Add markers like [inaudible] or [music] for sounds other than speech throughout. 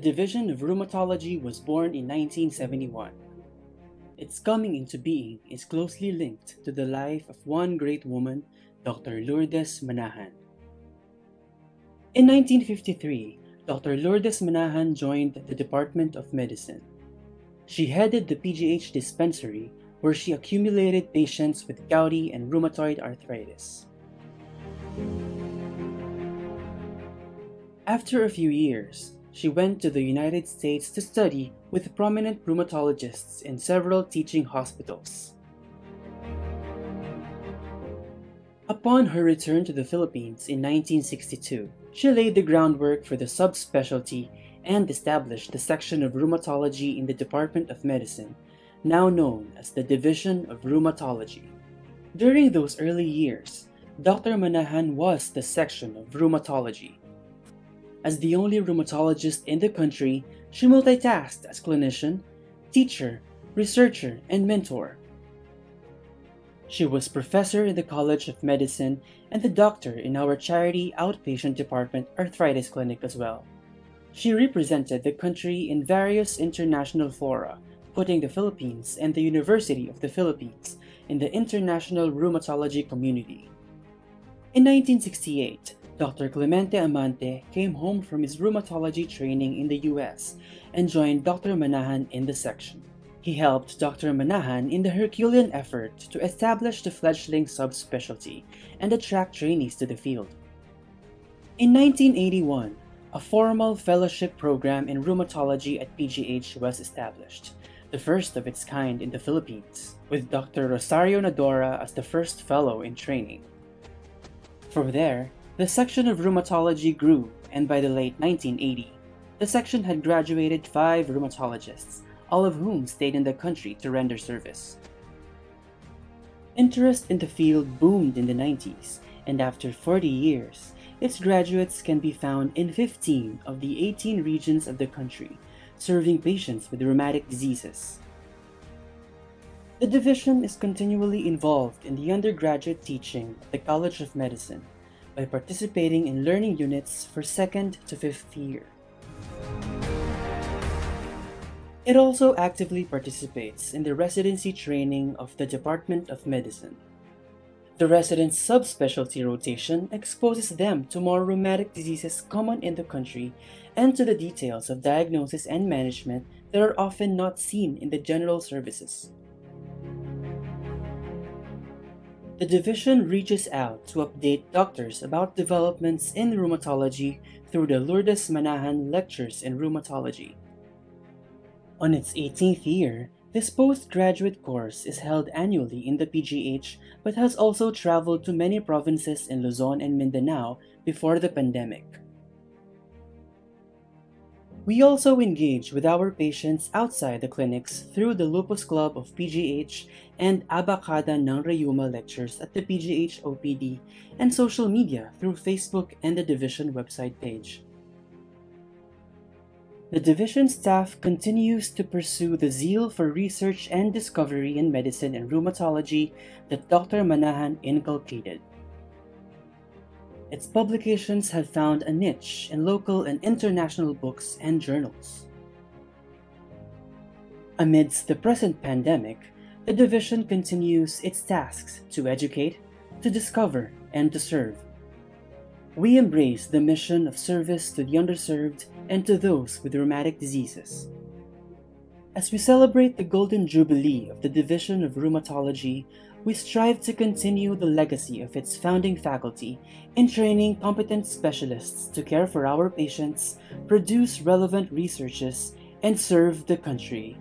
the Division of Rheumatology was born in 1971. Its coming into being is closely linked to the life of one great woman, Dr. Lourdes Manahan. In 1953, Dr. Lourdes Manahan joined the Department of Medicine. She headed the PGH dispensary where she accumulated patients with gouty and rheumatoid arthritis. After a few years, she went to the United States to study with prominent rheumatologists in several teaching hospitals. Upon her return to the Philippines in 1962, she laid the groundwork for the subspecialty and established the section of rheumatology in the Department of Medicine, now known as the Division of Rheumatology. During those early years, Dr. Manahan was the section of rheumatology. As the only rheumatologist in the country, she multitasked as clinician, teacher, researcher, and mentor. She was professor in the College of Medicine and the doctor in our charity outpatient department arthritis clinic as well. She represented the country in various international fora, putting the Philippines and the University of the Philippines in the international rheumatology community. In 1968, Dr. Clemente Amante came home from his rheumatology training in the US and joined Dr. Manahan in the section. He helped Dr. Manahan in the Herculean effort to establish the fledgling subspecialty and attract trainees to the field. In 1981, a formal fellowship program in rheumatology at PGH was established, the first of its kind in the Philippines, with Dr. Rosario Nadora as the first fellow in training. From there, the section of rheumatology grew, and by the late 1980, the section had graduated five rheumatologists, all of whom stayed in the country to render service. Interest in the field boomed in the 90s, and after 40 years, its graduates can be found in 15 of the 18 regions of the country, serving patients with rheumatic diseases. The division is continually involved in the undergraduate teaching at the College of Medicine by participating in learning units for second to fifth year. It also actively participates in the residency training of the Department of Medicine. The residents' subspecialty rotation exposes them to more rheumatic diseases common in the country and to the details of diagnosis and management that are often not seen in the general services. The division reaches out to update doctors about developments in rheumatology through the Lourdes Manahan Lectures in Rheumatology. On its 18th year, this postgraduate course is held annually in the PGH but has also traveled to many provinces in Luzon and Mindanao before the pandemic. We also engage with our patients outside the clinics through the Lupus Club of PGH and Abacada ng Rheuma lectures at the PGH OPD and social media through Facebook and the division website page. The division staff continues to pursue the zeal for research and discovery in medicine and rheumatology that Dr. Manahan inculcated. Its publications have found a niche in local and international books and journals. Amidst the present pandemic, the division continues its tasks to educate, to discover, and to serve. We embrace the mission of service to the underserved and to those with rheumatic diseases. As we celebrate the Golden Jubilee of the Division of Rheumatology, we strive to continue the legacy of its founding faculty in training competent specialists to care for our patients, produce relevant researches, and serve the country.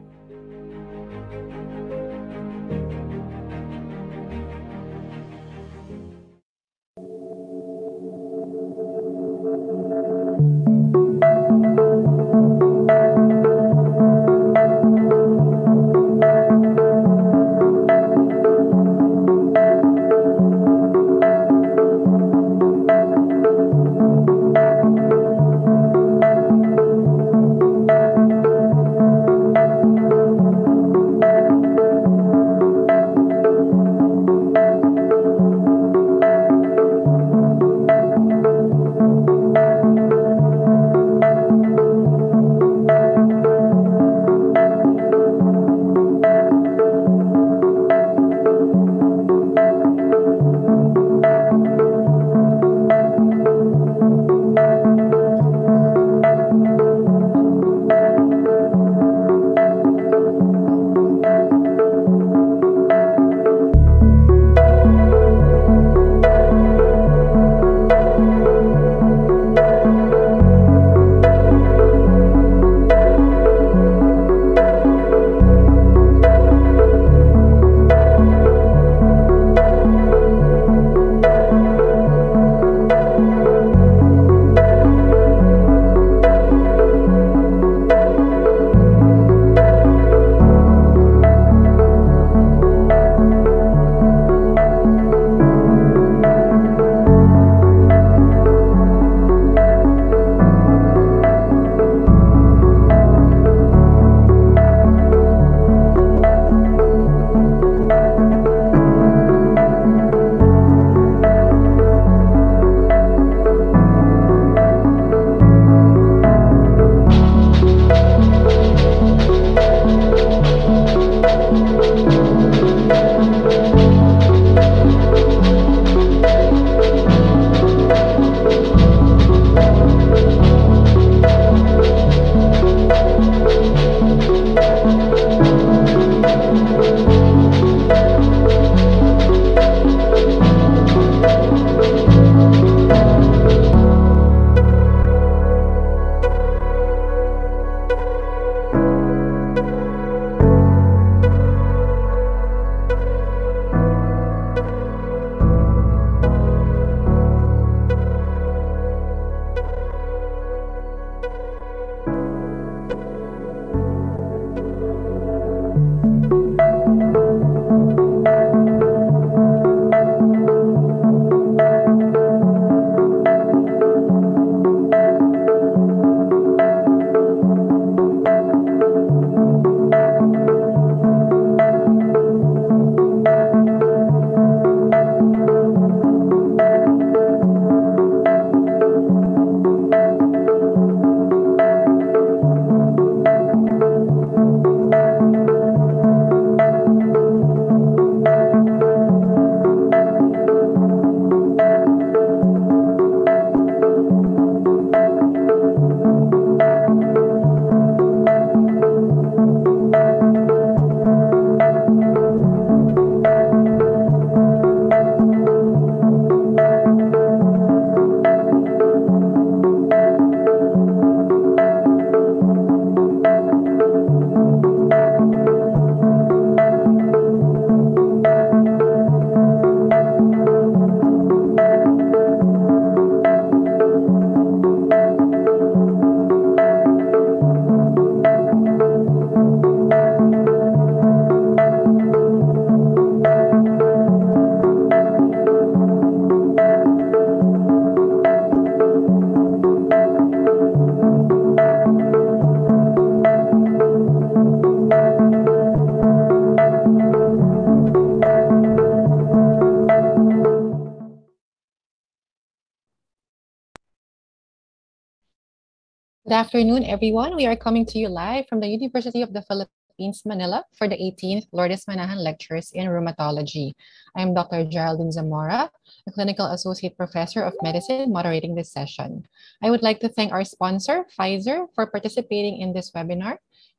Good afternoon, everyone. We are coming to you live from the University of the Philippines, Manila for the 18th Lourdes Manahan Lectures in Rheumatology. I am Dr. Geraldine Zamora, a Clinical Associate Professor of Medicine moderating this session. I would like to thank our sponsor, Pfizer, for participating in this webinar.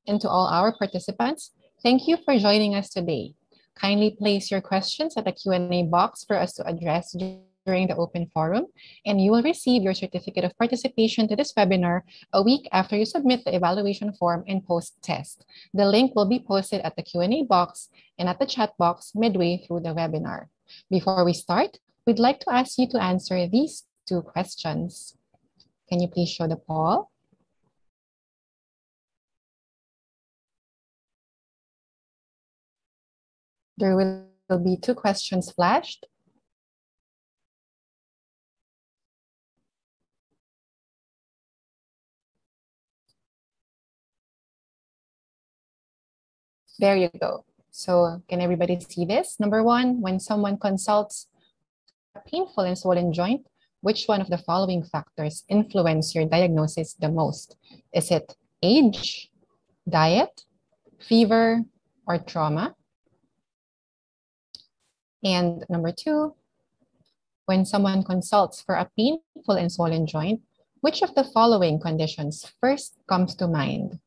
And to all our participants, thank you for joining us today. Kindly place your questions at the Q&A box for us to address during the open forum, and you will receive your certificate of participation to this webinar a week after you submit the evaluation form and post test. The link will be posted at the Q&A box and at the chat box midway through the webinar. Before we start, we'd like to ask you to answer these two questions. Can you please show the poll? There will be two questions flashed. There you go. So can everybody see this? Number one, when someone consults a painful and swollen joint, which one of the following factors influence your diagnosis the most? Is it age, diet, fever, or trauma? And number two, when someone consults for a painful and swollen joint, which of the following conditions first comes to mind?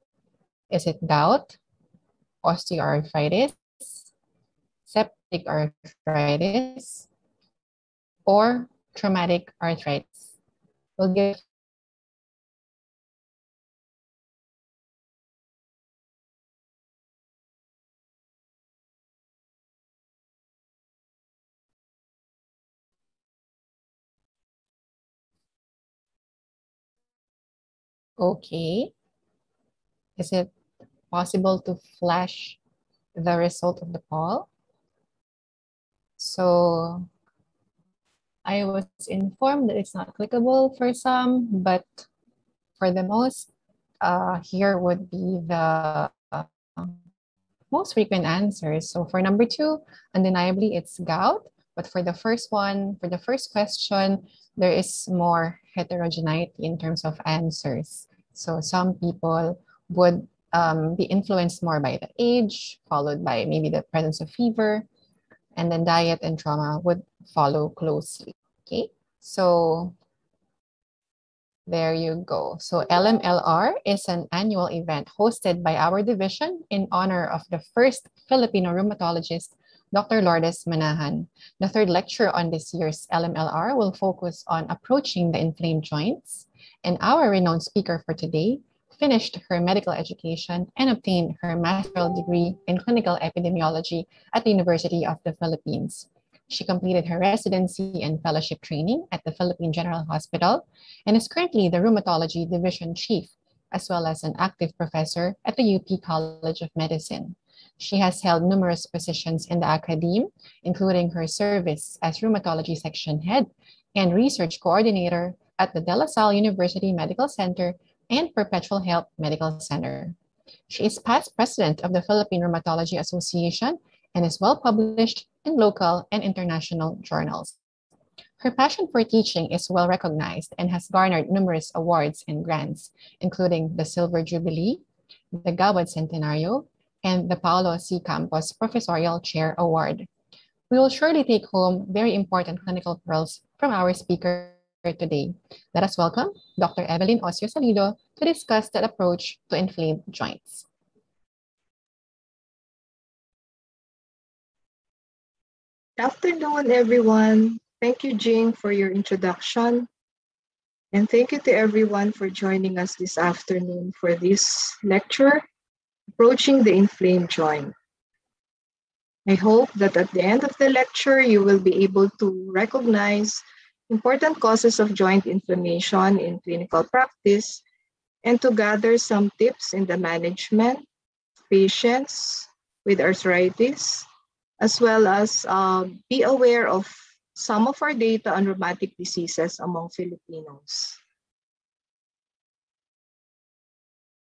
Is it gout, osteoarthritis, septic arthritis, or traumatic arthritis. We'll give Okay. Is it possible to flash the result of the poll. So I was informed that it's not clickable for some, but for the most, uh, here would be the uh, most frequent answers. So for number two, undeniably it's gout. But for the first one, for the first question, there is more heterogeneity in terms of answers. So some people would um, be influenced more by the age, followed by maybe the presence of fever, and then diet and trauma would follow closely. Okay, so there you go. So LMLR is an annual event hosted by our division in honor of the first Filipino rheumatologist, Dr. Lourdes Manahan. The third lecture on this year's LMLR will focus on approaching the inflamed joints. And our renowned speaker for today finished her medical education and obtained her master's degree in clinical epidemiology at the University of the Philippines. She completed her residency and fellowship training at the Philippine General Hospital and is currently the rheumatology division chief, as well as an active professor at the UP College of Medicine. She has held numerous positions in the academe, including her service as rheumatology section head and research coordinator at the De La Salle University Medical Center and Perpetual Help Medical Center. She is past president of the Philippine Rheumatology Association and is well published in local and international journals. Her passion for teaching is well recognized and has garnered numerous awards and grants, including the Silver Jubilee, the Gawad Centenario, and the Paulo C. Campos Professorial Chair Award. We will surely take home very important clinical pearls from our speaker today. Let us welcome Dr. Evelyn Osio Salido to discuss that approach to inflamed joints. Good afternoon, everyone. Thank you, Jing, for your introduction. And thank you to everyone for joining us this afternoon for this lecture, Approaching the Inflamed Joint. I hope that at the end of the lecture, you will be able to recognize important causes of joint inflammation in clinical practice, and to gather some tips in the management patients with arthritis, as well as uh, be aware of some of our data on rheumatic diseases among Filipinos.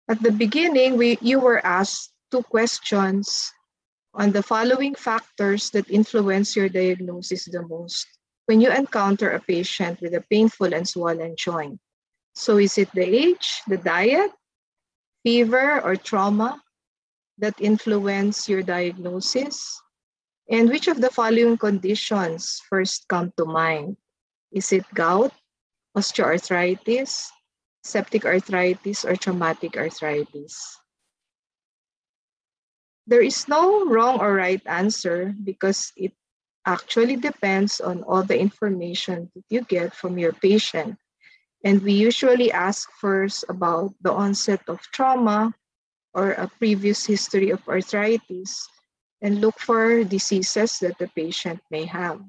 At the beginning, we, you were asked two questions on the following factors that influence your diagnosis the most when you encounter a patient with a painful and swollen joint. So is it the age, the diet, fever, or trauma that influence your diagnosis? And which of the following conditions first come to mind? Is it gout, osteoarthritis, septic arthritis, or traumatic arthritis? There is no wrong or right answer because it actually depends on all the information that you get from your patient. And we usually ask first about the onset of trauma or a previous history of arthritis and look for diseases that the patient may have.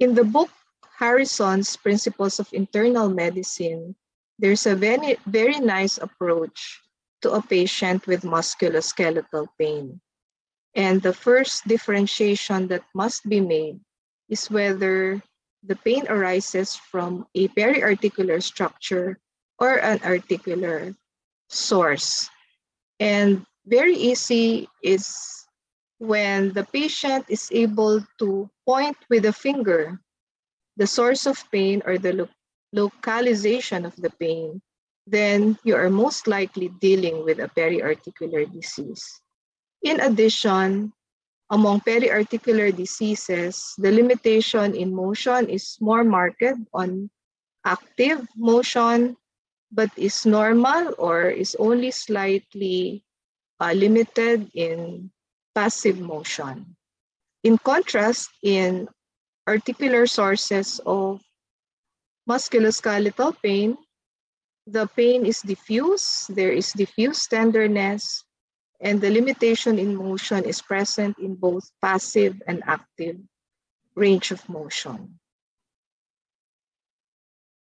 In the book Harrison's Principles of Internal Medicine, there's a very, very nice approach to a patient with musculoskeletal pain. And the first differentiation that must be made is whether the pain arises from a periarticular structure or an articular source. And very easy is when the patient is able to point with a finger the source of pain or the lo localization of the pain then you are most likely dealing with a periarticular disease. In addition, among periarticular diseases, the limitation in motion is more marked on active motion, but is normal or is only slightly uh, limited in passive motion. In contrast, in articular sources of musculoskeletal pain, the pain is diffuse, there is diffuse tenderness, and the limitation in motion is present in both passive and active range of motion.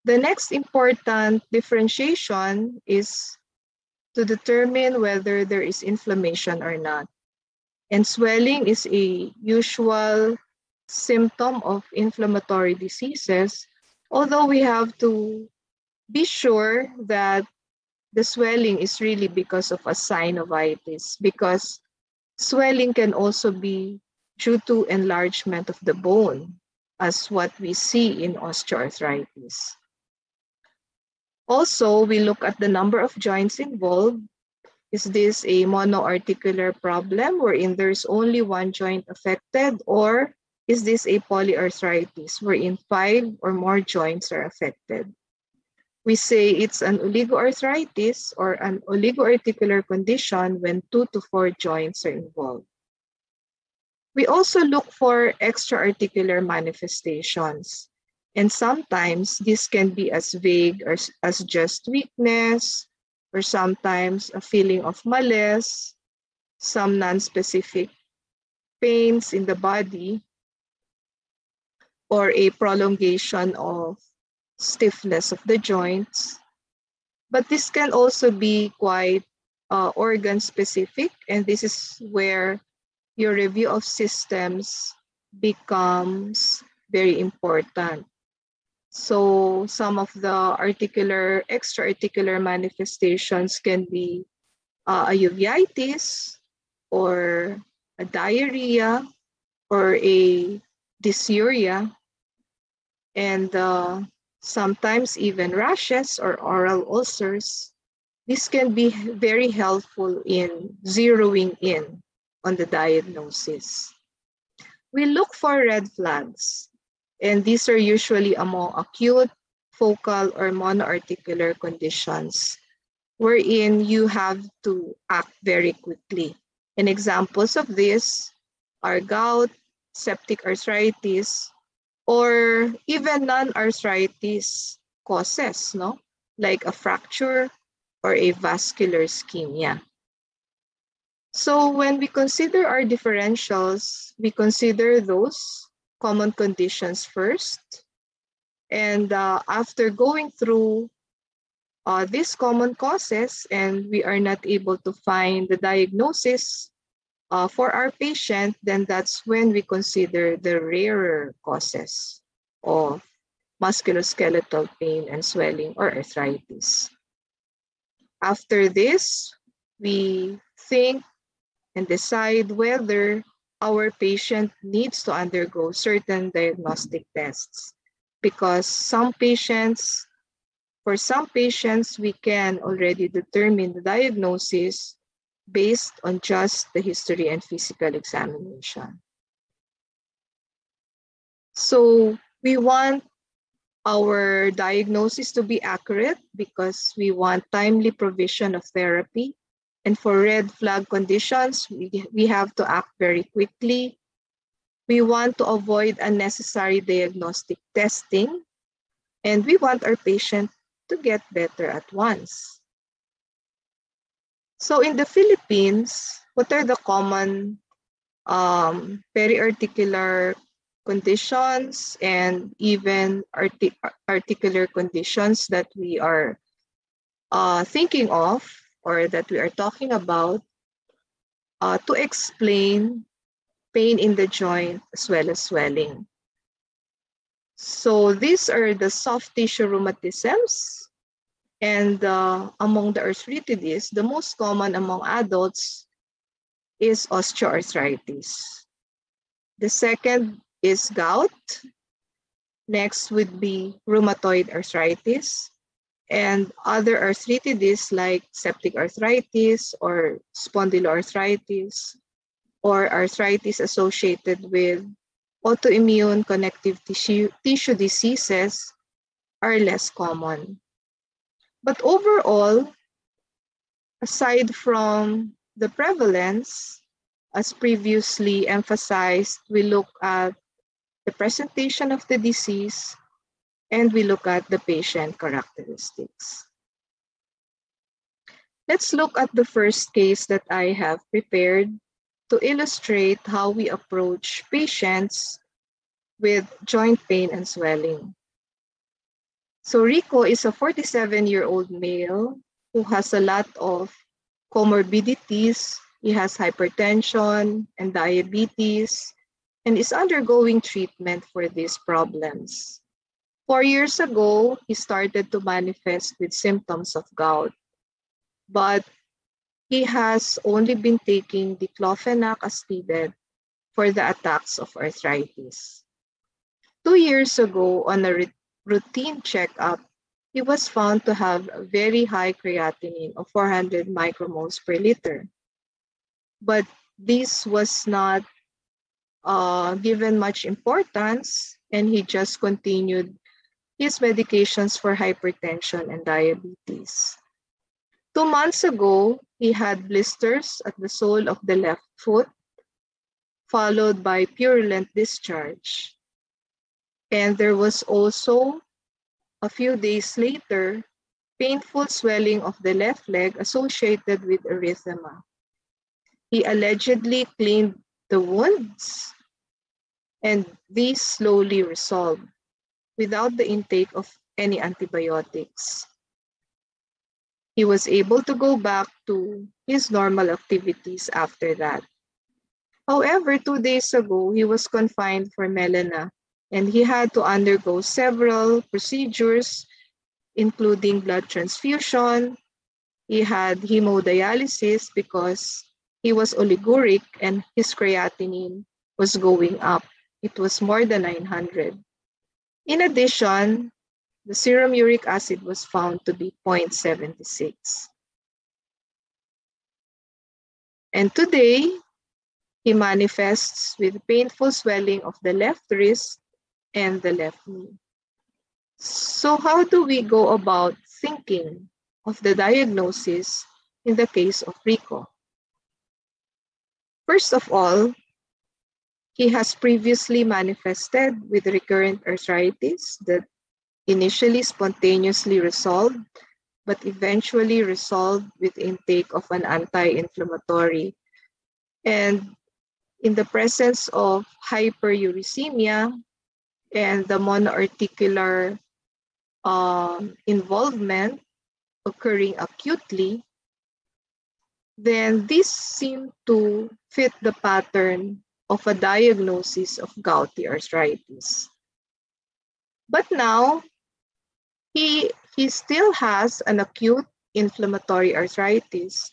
The next important differentiation is to determine whether there is inflammation or not. And swelling is a usual symptom of inflammatory diseases, although we have to be sure that the swelling is really because of a synovitis because swelling can also be due to enlargement of the bone as what we see in osteoarthritis. Also, we look at the number of joints involved. Is this a monoarticular problem wherein there's only one joint affected or is this a polyarthritis wherein five or more joints are affected? We say it's an oligoarthritis or an oligoarticular condition when two to four joints are involved. We also look for extraarticular manifestations. And sometimes this can be as vague as, as just weakness, or sometimes a feeling of malaise, some non-specific pains in the body, or a prolongation of stiffness of the joints. But this can also be quite uh, organ specific, and this is where your review of systems becomes very important. So some of the articular, extra-articular manifestations can be uh, a uveitis or a diarrhea or a dysuria. And uh, sometimes even rashes or oral ulcers. This can be very helpful in zeroing in on the diagnosis. We look for red flags, and these are usually among acute, focal, or monoarticular conditions, wherein you have to act very quickly. And examples of this are gout, septic arthritis, or even non-arthritis causes, no? Like a fracture or a vascular ischemia. So when we consider our differentials, we consider those common conditions first. And uh, after going through uh, these common causes and we are not able to find the diagnosis uh, for our patient, then that's when we consider the rarer causes of musculoskeletal pain and swelling or arthritis. After this, we think and decide whether our patient needs to undergo certain diagnostic tests. because some patients, for some patients, we can already determine the diagnosis based on just the history and physical examination. So we want our diagnosis to be accurate because we want timely provision of therapy. And for red flag conditions, we, we have to act very quickly. We want to avoid unnecessary diagnostic testing. And we want our patient to get better at once. So in the Philippines, what are the common um, periarticular conditions and even artic articular conditions that we are uh, thinking of or that we are talking about uh, to explain pain in the joint as well as swelling. So these are the soft tissue rheumatisms. And uh, among the arthritis, the most common among adults is osteoarthritis. The second is gout. Next would be rheumatoid arthritis and other arthritis like septic arthritis or spondyloarthritis or arthritis associated with autoimmune connective tissue, tissue diseases are less common. But overall, aside from the prevalence, as previously emphasized, we look at the presentation of the disease, and we look at the patient characteristics. Let's look at the first case that I have prepared to illustrate how we approach patients with joint pain and swelling. So Rico is a 47-year-old male who has a lot of comorbidities. He has hypertension and diabetes, and is undergoing treatment for these problems. Four years ago, he started to manifest with symptoms of gout, but he has only been taking diclofenac as needed for the attacks of arthritis. Two years ago, on a routine checkup, he was found to have very high creatinine of 400 micromoles per liter. But this was not uh, given much importance and he just continued his medications for hypertension and diabetes. Two months ago, he had blisters at the sole of the left foot, followed by purulent discharge. And there was also, a few days later, painful swelling of the left leg associated with erythema. He allegedly cleaned the wounds, and these slowly resolved without the intake of any antibiotics. He was able to go back to his normal activities after that. However, two days ago, he was confined for melena and he had to undergo several procedures, including blood transfusion. He had hemodialysis because he was oliguric and his creatinine was going up. It was more than 900. In addition, the serum uric acid was found to be 0.76. And today, he manifests with painful swelling of the left wrist and the left knee. So how do we go about thinking of the diagnosis in the case of Rico? First of all, he has previously manifested with recurrent arthritis that initially spontaneously resolved, but eventually resolved with intake of an anti-inflammatory. And in the presence of hyperuricemia and the monoarticular um, involvement occurring acutely, then this seemed to fit the pattern of a diagnosis of gouty arthritis. But now, he, he still has an acute inflammatory arthritis,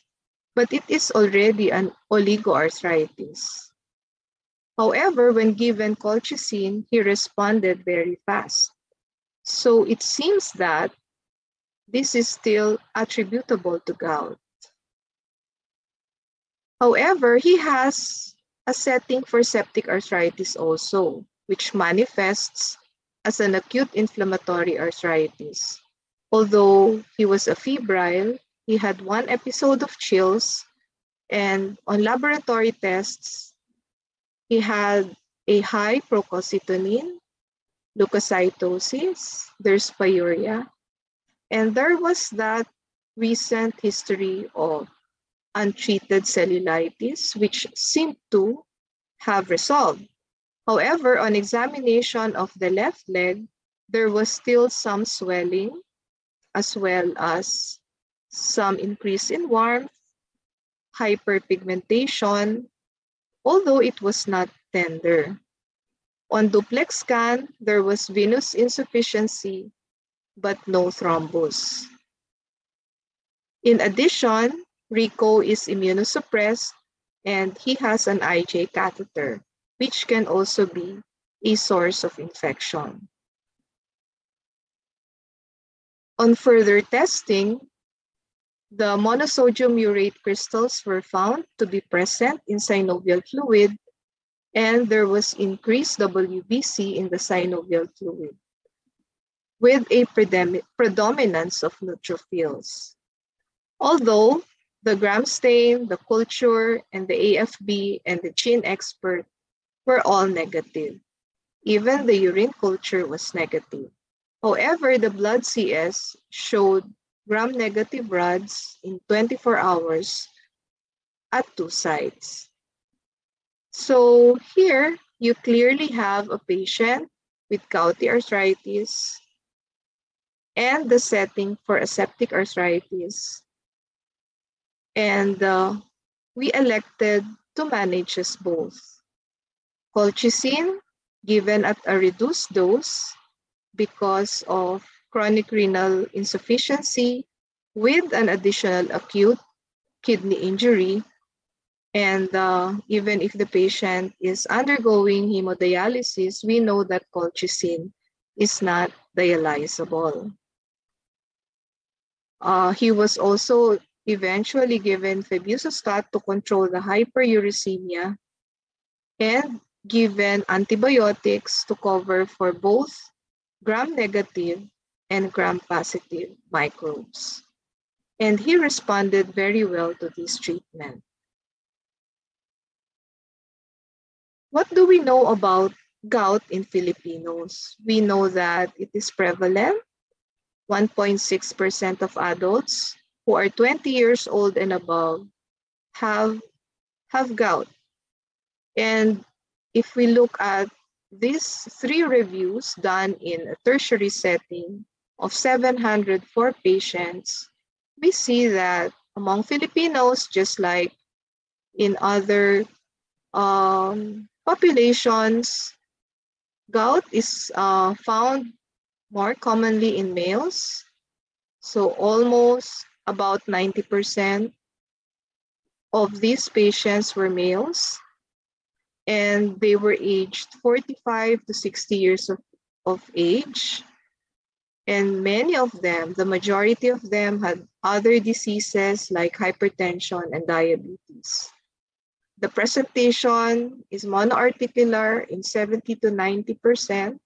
but it is already an oligoarthritis. However, when given colchicine, he responded very fast. So it seems that this is still attributable to gout. However, he has a setting for septic arthritis also, which manifests as an acute inflammatory arthritis. Although he was afebrile, he had one episode of chills, and on laboratory tests, he had a high procalcitonin, leukocytosis, there's pyuria, and there was that recent history of untreated cellulitis, which seemed to have resolved. However, on examination of the left leg, there was still some swelling, as well as some increase in warmth, hyperpigmentation, although it was not tender. On duplex scan, there was venous insufficiency, but no thrombus. In addition, Rico is immunosuppressed and he has an IJ catheter, which can also be a source of infection. On further testing, the monosodium urate crystals were found to be present in synovial fluid and there was increased WBC in the synovial fluid with a predominance of neutrophils. Although the gram stain, the culture, and the AFB and the GeneXpert were all negative. Even the urine culture was negative. However, the blood CS showed gram-negative rods in 24 hours at two sites. So here, you clearly have a patient with gouty arthritis and the setting for aseptic arthritis and uh, we elected to manage us both. Colchicine given at a reduced dose because of chronic renal insufficiency with an additional acute kidney injury. And uh, even if the patient is undergoing hemodialysis, we know that colchicine is not dialysable. Uh, he was also eventually given febuxostat to control the hyperuricemia and given antibiotics to cover for both gram-negative and gram-positive microbes. And he responded very well to this treatment. What do we know about gout in Filipinos? We know that it is prevalent. 1.6% of adults who are 20 years old and above have, have gout. And if we look at these three reviews done in a tertiary setting of 704 patients, we see that among Filipinos, just like in other um, populations, gout is uh, found more commonly in males. So almost about 90% of these patients were males and they were aged 45 to 60 years of, of age. And many of them, the majority of them, had other diseases like hypertension and diabetes. The presentation is monoarticular in 70 to 90%,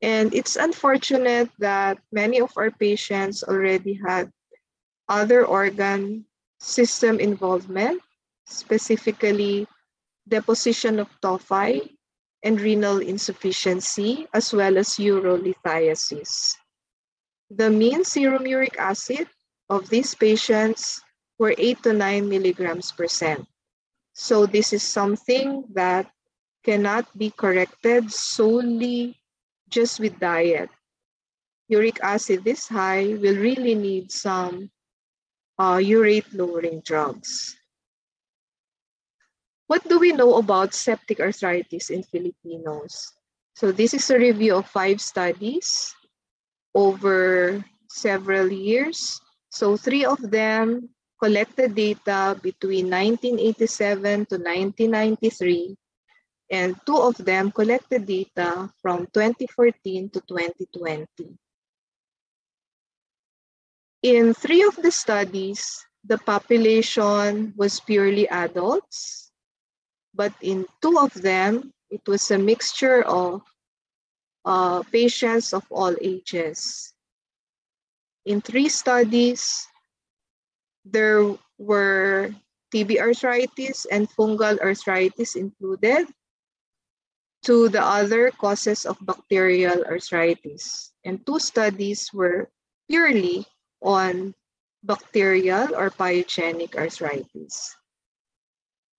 and it's unfortunate that many of our patients already had other organ system involvement, specifically deposition of tophi and renal insufficiency, as well as urolithiasis. The mean serum uric acid of these patients were 8 to 9 milligrams percent. So this is something that cannot be corrected solely just with diet. Uric acid this high will really need some uh, urate lowering drugs. What do we know about septic arthritis in Filipinos? So this is a review of five studies over several years. So three of them collected data between 1987 to 1993 and two of them collected data from 2014 to 2020. In three of the studies, the population was purely adults, but in two of them, it was a mixture of uh, patients of all ages. In three studies, there were TB arthritis and fungal arthritis included to the other causes of bacterial arthritis. And two studies were purely on bacterial or pyogenic arthritis.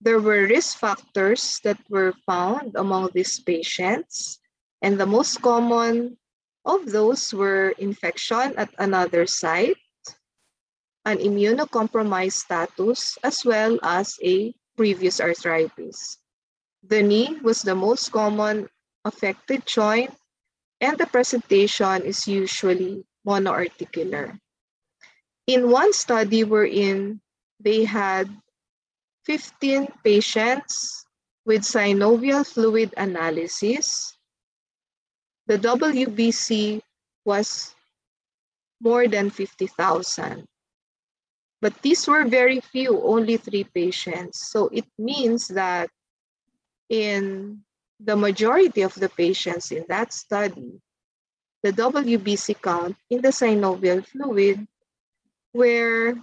There were risk factors that were found among these patients, and the most common of those were infection at another site, an immunocompromised status, as well as a previous arthritis. The knee was the most common affected joint, and the presentation is usually monoarticular. In one study wherein they had 15 patients with synovial fluid analysis, the WBC was more than 50,000. But these were very few, only three patients. So it means that in the majority of the patients in that study, the WBC count in the synovial fluid were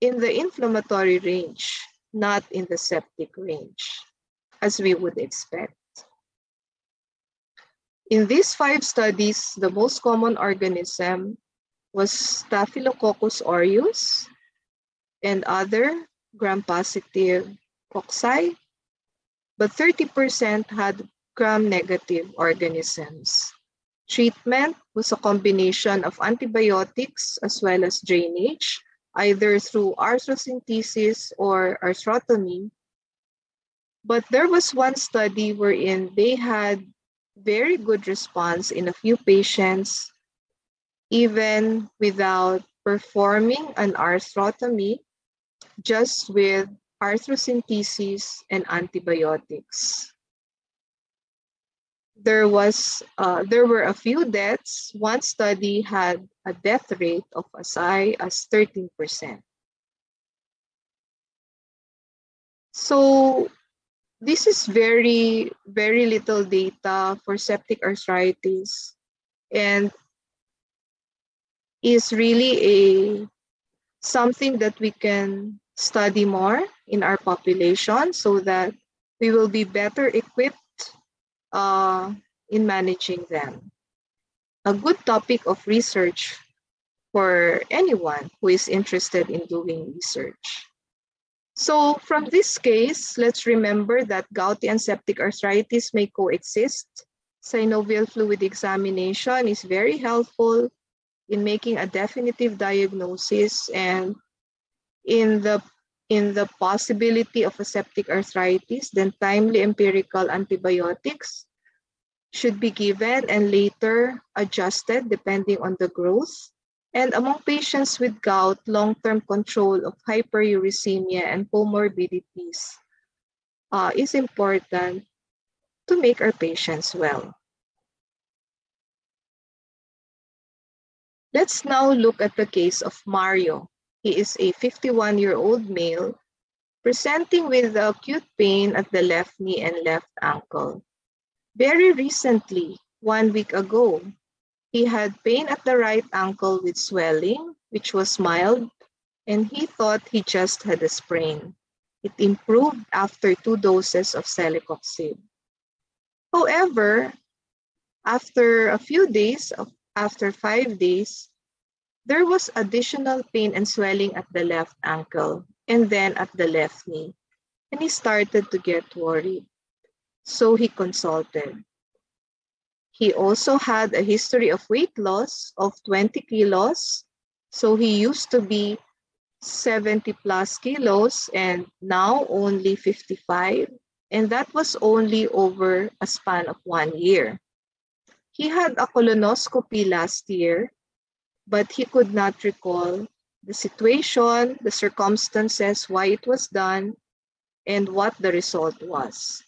in the inflammatory range, not in the septic range, as we would expect. In these five studies, the most common organism was Staphylococcus aureus and other gram-positive cocci, but 30% had gram-negative organisms. Treatment was a combination of antibiotics as well as drainage, either through arthrocentesis or arthrotomy. But there was one study wherein they had very good response in a few patients, even without performing an arthrotomy, just with arthrocentesis and antibiotics there was uh, there were a few deaths. One study had a death rate of as high as 13%. So this is very, very little data for septic arthritis and is really a something that we can study more in our population so that we will be better equipped uh, in managing them. A good topic of research for anyone who is interested in doing research. So from this case, let's remember that gouty and septic arthritis may coexist. Synovial fluid examination is very helpful in making a definitive diagnosis and in the in the possibility of a septic arthritis, then timely empirical antibiotics should be given and later adjusted depending on the growth. And among patients with gout, long-term control of hyperuricemia and comorbidities uh, is important to make our patients well. Let's now look at the case of Mario, he is a 51-year-old male presenting with acute pain at the left knee and left ankle. Very recently, one week ago, he had pain at the right ankle with swelling, which was mild, and he thought he just had a sprain. It improved after two doses of celecoxib. However, after a few days, after five days, there was additional pain and swelling at the left ankle and then at the left knee, and he started to get worried. So he consulted. He also had a history of weight loss of 20 kilos. So he used to be 70 plus kilos and now only 55. And that was only over a span of one year. He had a colonoscopy last year but he could not recall the situation, the circumstances, why it was done, and what the result was.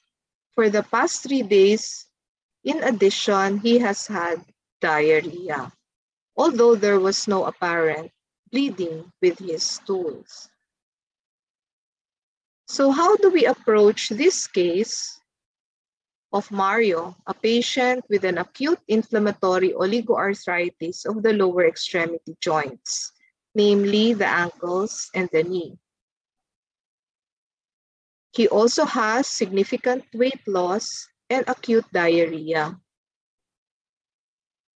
For the past three days, in addition, he has had diarrhea, although there was no apparent bleeding with his stools. So how do we approach this case of Mario, a patient with an acute inflammatory oligoarthritis of the lower extremity joints, namely the ankles and the knee? He also has significant weight loss and acute diarrhea.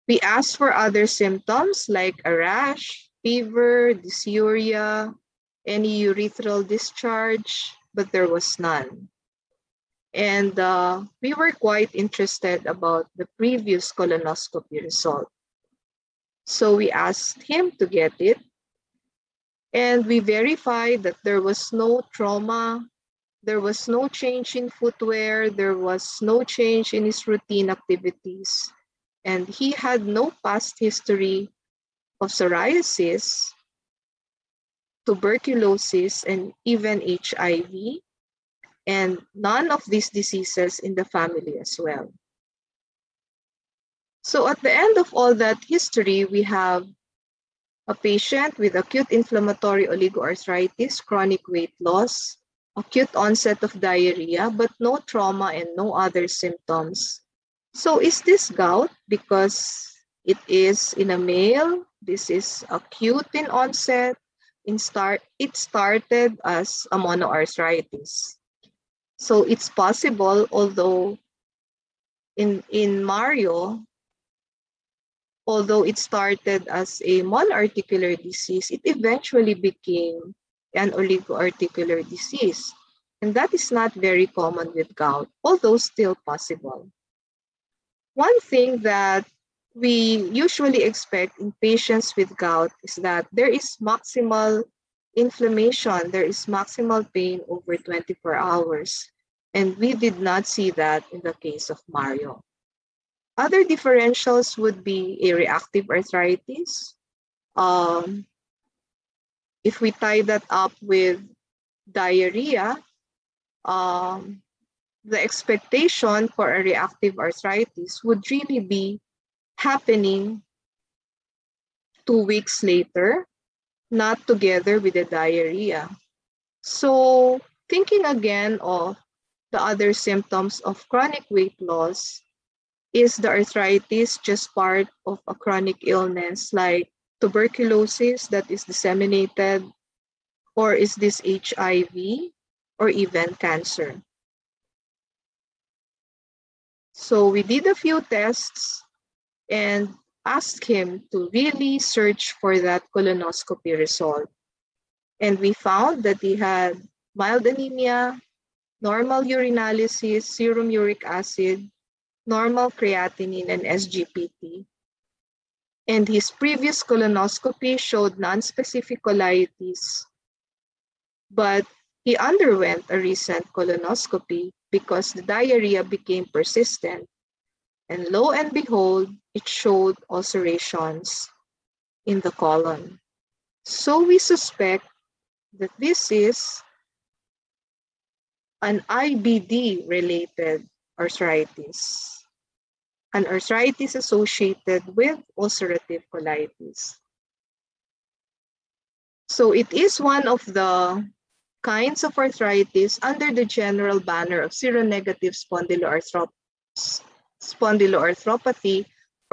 We asked for other symptoms like a rash, fever, dysuria, any urethral discharge, but there was none. And uh, we were quite interested about the previous colonoscopy result. So we asked him to get it. And we verified that there was no trauma there was no change in footwear. There was no change in his routine activities. And he had no past history of psoriasis, tuberculosis, and even HIV, and none of these diseases in the family as well. So at the end of all that history, we have a patient with acute inflammatory oligoarthritis, chronic weight loss, acute onset of diarrhea, but no trauma and no other symptoms. So is this gout because it is in a male? This is acute in onset. In start, it started as a monoarthritis. So it's possible, although in, in Mario, although it started as a monoarticular disease, it eventually became an oligoarticular disease. And that is not very common with gout, although still possible. One thing that we usually expect in patients with gout is that there is maximal inflammation, there is maximal pain over 24 hours. And we did not see that in the case of Mario. Other differentials would be a reactive arthritis, um, if we tie that up with diarrhea, um, the expectation for a reactive arthritis would really be happening two weeks later, not together with the diarrhea. So thinking again of the other symptoms of chronic weight loss, is the arthritis just part of a chronic illness like tuberculosis that is disseminated, or is this HIV or even cancer? So we did a few tests and asked him to really search for that colonoscopy result. And we found that he had mild anemia, normal urinalysis, serum uric acid, normal creatinine, and SGPT. And his previous colonoscopy showed non-specific colitis, but he underwent a recent colonoscopy because the diarrhea became persistent. And lo and behold, it showed ulcerations in the colon. So we suspect that this is an IBD related arthritis an arthritis associated with ulcerative colitis. So it is one of the kinds of arthritis under the general banner of seronegative spondyloarthropathy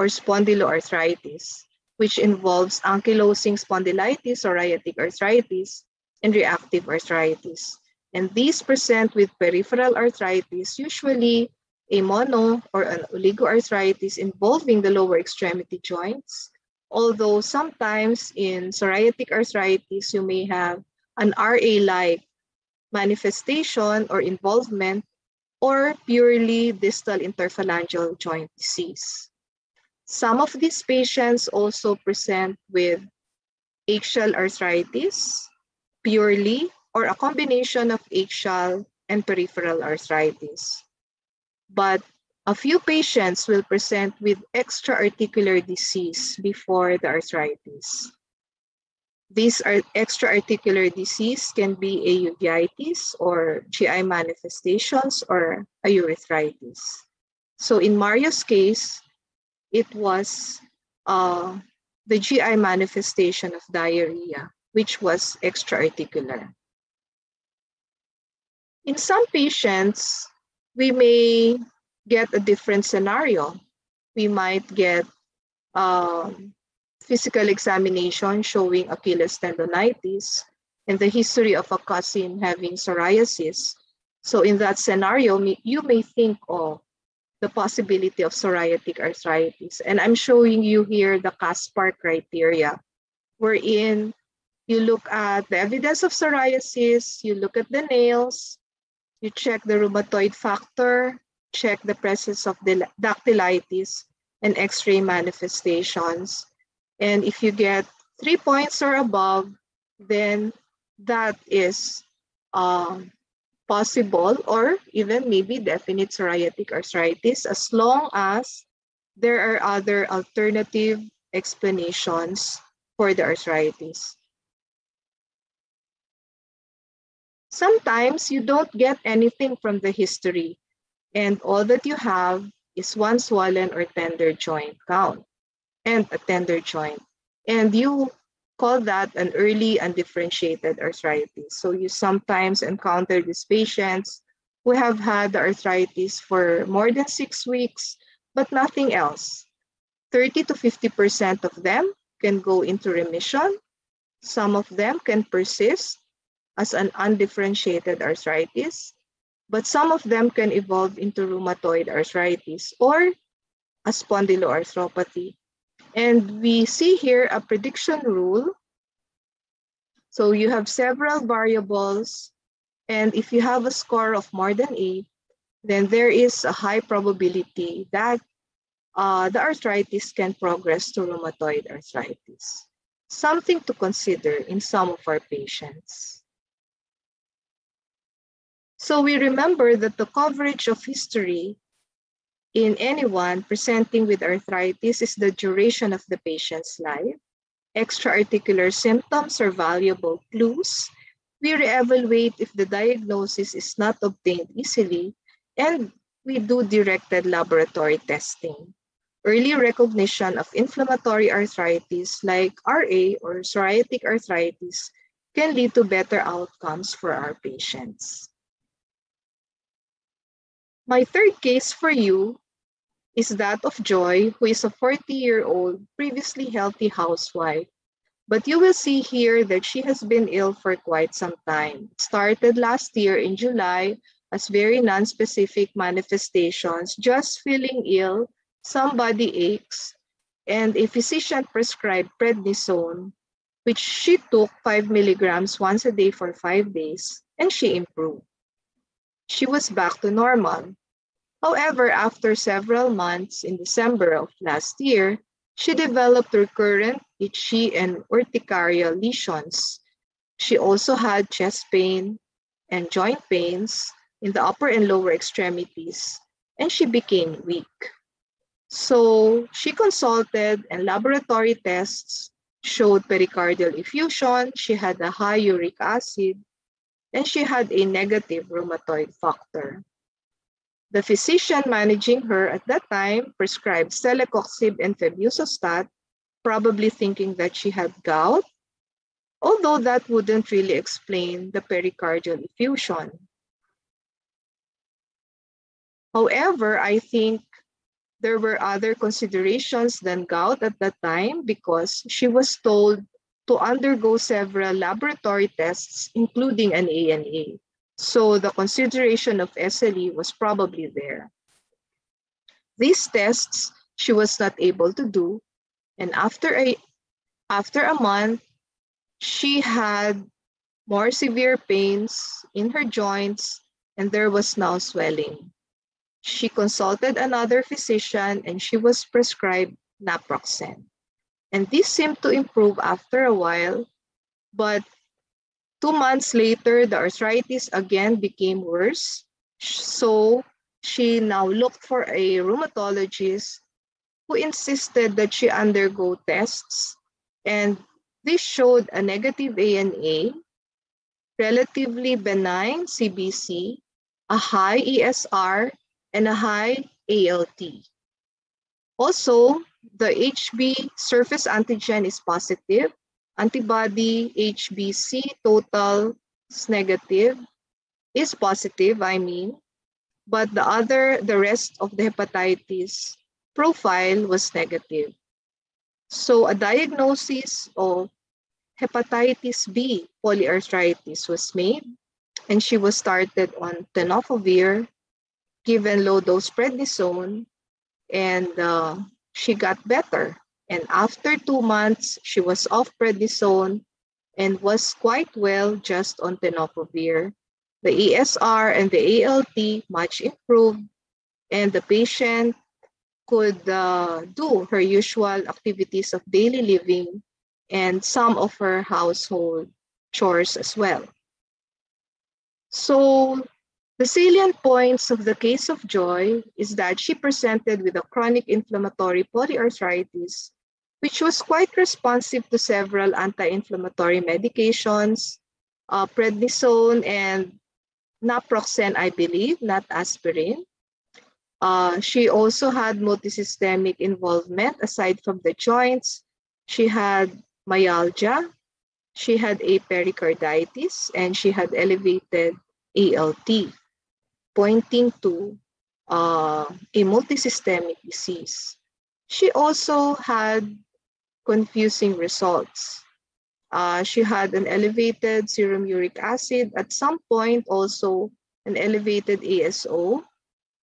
or spondyloarthritis, which involves ankylosing spondylitis or rheumatic arthritis and reactive arthritis. And these present with peripheral arthritis, usually a mono or an oligoarthritis involving the lower extremity joints. Although sometimes in psoriatic arthritis, you may have an RA-like manifestation or involvement or purely distal interphalangeal joint disease. Some of these patients also present with axial arthritis, purely, or a combination of axial and peripheral arthritis but a few patients will present with extra-articular disease before the arthritis. These are extra-articular disease can be a uveitis or GI manifestations or a urethritis. So in Mario's case, it was uh, the GI manifestation of diarrhea, which was extra-articular. In some patients, we may get a different scenario. We might get um, physical examination showing Achilles tendonitis and the history of a cousin having psoriasis. So in that scenario, you may think of the possibility of psoriatic arthritis. And I'm showing you here the CASPAR criteria, wherein you look at the evidence of psoriasis, you look at the nails, you check the rheumatoid factor, check the presence of the dactylitis and x-ray manifestations. And if you get three points or above, then that is um, possible or even maybe definite psoriatic arthritis as long as there are other alternative explanations for the arthritis. Sometimes you don't get anything from the history, and all that you have is one swollen or tender joint count and a tender joint. And you call that an early undifferentiated arthritis. So you sometimes encounter these patients who have had arthritis for more than six weeks, but nothing else. 30 to 50% of them can go into remission. Some of them can persist as an undifferentiated arthritis, but some of them can evolve into rheumatoid arthritis or a spondyloarthropathy. And we see here a prediction rule. So you have several variables, and if you have a score of more than eight, then there is a high probability that uh, the arthritis can progress to rheumatoid arthritis. Something to consider in some of our patients. So we remember that the coverage of history in anyone presenting with arthritis is the duration of the patient's life. Extra-articular symptoms are valuable clues. We reevaluate if the diagnosis is not obtained easily, and we do directed laboratory testing. Early recognition of inflammatory arthritis like RA or psoriatic arthritis can lead to better outcomes for our patients. My third case for you is that of Joy, who is a 40-year-old, previously healthy housewife. But you will see here that she has been ill for quite some time. It started last year in July as very non-specific manifestations, just feeling ill, some body aches, and a physician prescribed prednisone, which she took 5 milligrams once a day for five days, and she improved she was back to normal. However, after several months in December of last year, she developed recurrent itchy and urticaria lesions. She also had chest pain and joint pains in the upper and lower extremities, and she became weak. So she consulted, and laboratory tests showed pericardial effusion. She had a high uric acid, and she had a negative rheumatoid factor. The physician managing her at that time prescribed celecoxib and febuxostat, probably thinking that she had gout, although that wouldn't really explain the pericardial effusion. However, I think there were other considerations than gout at that time because she was told to undergo several laboratory tests, including an ANA. So the consideration of SLE was probably there. These tests she was not able to do, and after a, after a month, she had more severe pains in her joints, and there was now swelling. She consulted another physician and she was prescribed naproxen. And this seemed to improve after a while, but two months later, the arthritis again became worse. So she now looked for a rheumatologist who insisted that she undergo tests. And This showed a negative ANA, relatively benign CBC, a high ESR, and a high ALT. Also, the HB surface antigen is positive, antibody HBC total is negative, is positive, I mean, but the other, the rest of the hepatitis profile was negative. So a diagnosis of hepatitis B polyarthritis was made and she was started on tenofovir, given low dose prednisone, and uh, she got better. And after two months, she was off prednisone and was quite well just on tenofovir. The ESR and the ALT much improved, and the patient could uh, do her usual activities of daily living and some of her household chores as well. So the salient points of the case of Joy is that she presented with a chronic inflammatory polyarthritis, which was quite responsive to several anti-inflammatory medications, uh, prednisone and naproxen, I believe, not aspirin. Uh, she also had multisystemic involvement aside from the joints. She had myalgia, she had a pericarditis, and she had elevated ALT, pointing to uh, a multisystemic disease. She also had confusing results. Uh, she had an elevated serum uric acid, at some point also an elevated ASO,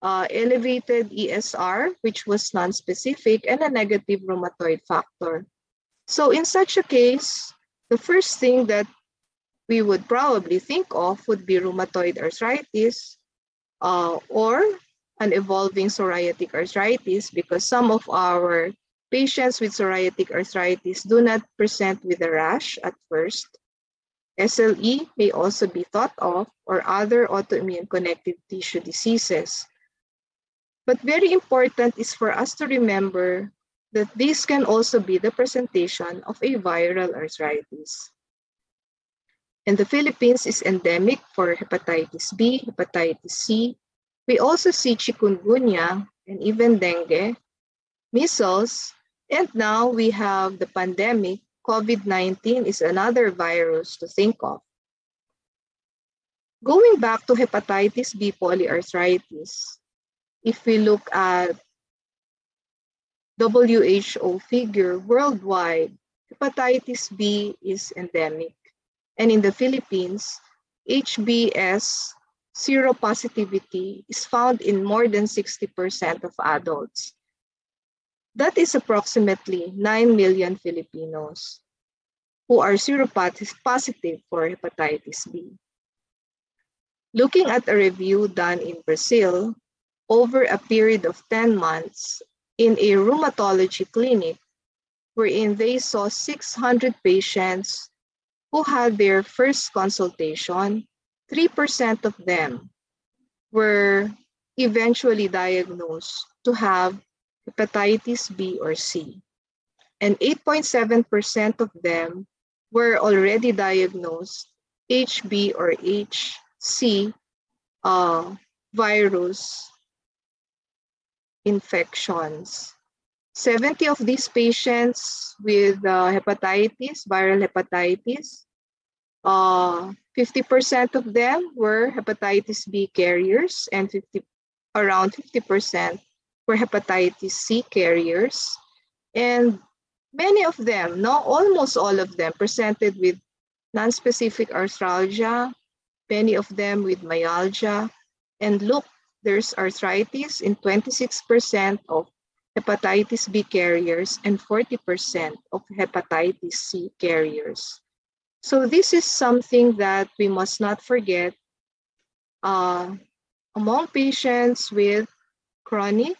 uh, elevated ESR, which was non-specific, and a negative rheumatoid factor. So in such a case, the first thing that we would probably think of would be rheumatoid arthritis uh, or an evolving psoriatic arthritis because some of our patients with psoriatic arthritis do not present with a rash at first. SLE may also be thought of or other autoimmune connective tissue diseases. But very important is for us to remember that this can also be the presentation of a viral arthritis. And the Philippines is endemic for hepatitis B, hepatitis C. We also see chikungunya and even dengue, measles, and now we have the pandemic. COVID-19 is another virus to think of. Going back to hepatitis B polyarthritis, if we look at WHO figure worldwide, hepatitis B is endemic. And in the Philippines, HBS seropositivity is found in more than 60% of adults. That is approximately 9 million Filipinos who are seropositive positive for hepatitis B. Looking at a review done in Brazil over a period of 10 months in a rheumatology clinic wherein they saw 600 patients who had their first consultation, 3% of them were eventually diagnosed to have hepatitis B or C. And 8.7% of them were already diagnosed HB or HC uh, virus infections. 70 of these patients with uh, hepatitis, viral hepatitis, 50% uh, of them were hepatitis B carriers and 50, around 50% were hepatitis C carriers. And many of them, no, almost all of them presented with non-specific arthralgia, many of them with myalgia, and look there's arthritis in 26% of hepatitis B carriers and 40% of hepatitis C carriers. So this is something that we must not forget uh, among patients with chronic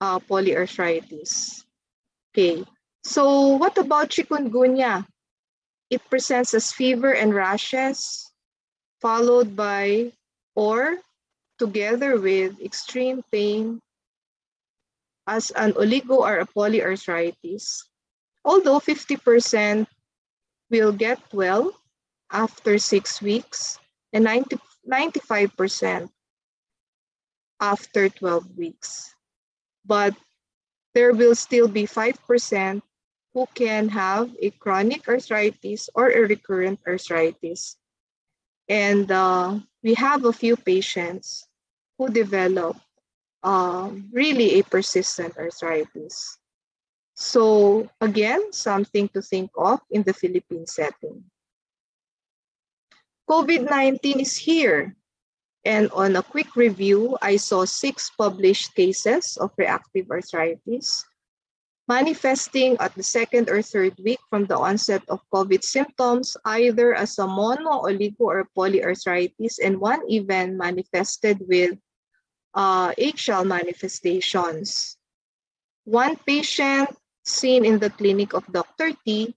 uh, polyarthritis. Okay, so what about chikungunya? It presents as fever and rashes, followed by or together with extreme pain as an oligo or a polyarthritis. Although 50% will get well after six weeks and 90, 95% after 12 weeks. But there will still be 5% who can have a chronic arthritis or a recurrent arthritis. And uh, we have a few patients who develop um, really a persistent arthritis. So again, something to think of in the Philippine setting. COVID-19 is here. And on a quick review, I saw six published cases of reactive arthritis manifesting at the second or third week from the onset of COVID symptoms, either as a mono, oligo, or polyarthritis, and one even manifested with uh, axial manifestations. One patient seen in the clinic of Dr. T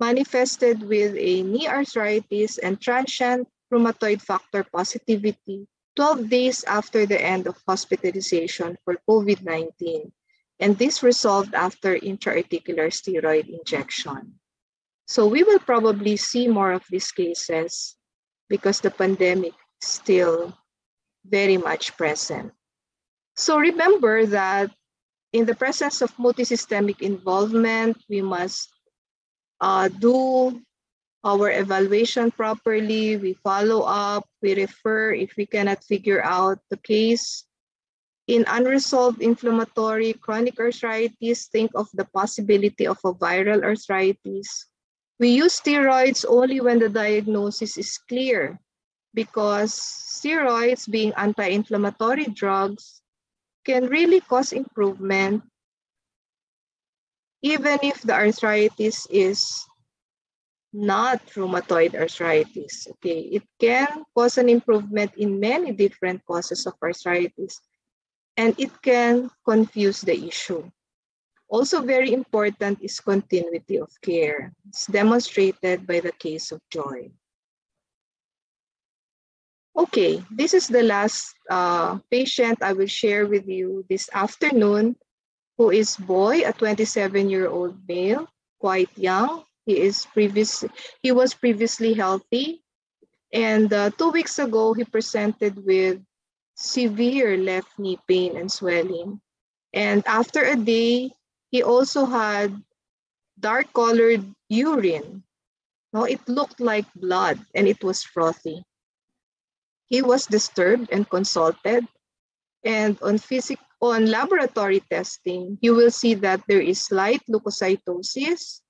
manifested with a knee arthritis and transient rheumatoid factor positivity 12 days after the end of hospitalization for COVID-19. And this resolved after intra-articular steroid injection. So we will probably see more of these cases because the pandemic is still very much present. So remember that in the presence of multisystemic involvement, we must uh, do our evaluation properly, we follow up, we refer if we cannot figure out the case. In unresolved inflammatory chronic arthritis, think of the possibility of a viral arthritis. We use steroids only when the diagnosis is clear because steroids being anti-inflammatory drugs can really cause improvement even if the arthritis is not rheumatoid arthritis. Okay, it can cause an improvement in many different causes of arthritis and it can confuse the issue. Also very important is continuity of care. It's demonstrated by the case of Joy. Okay, this is the last uh, patient I will share with you this afternoon, who is Boy, a 27-year-old male, quite young. He is previous. He was previously healthy, and uh, two weeks ago he presented with severe left knee pain and swelling. And after a day, he also had dark-colored urine. No, it looked like blood, and it was frothy. He was disturbed and consulted. And on physic on laboratory testing, you will see that there is slight leukocytosis.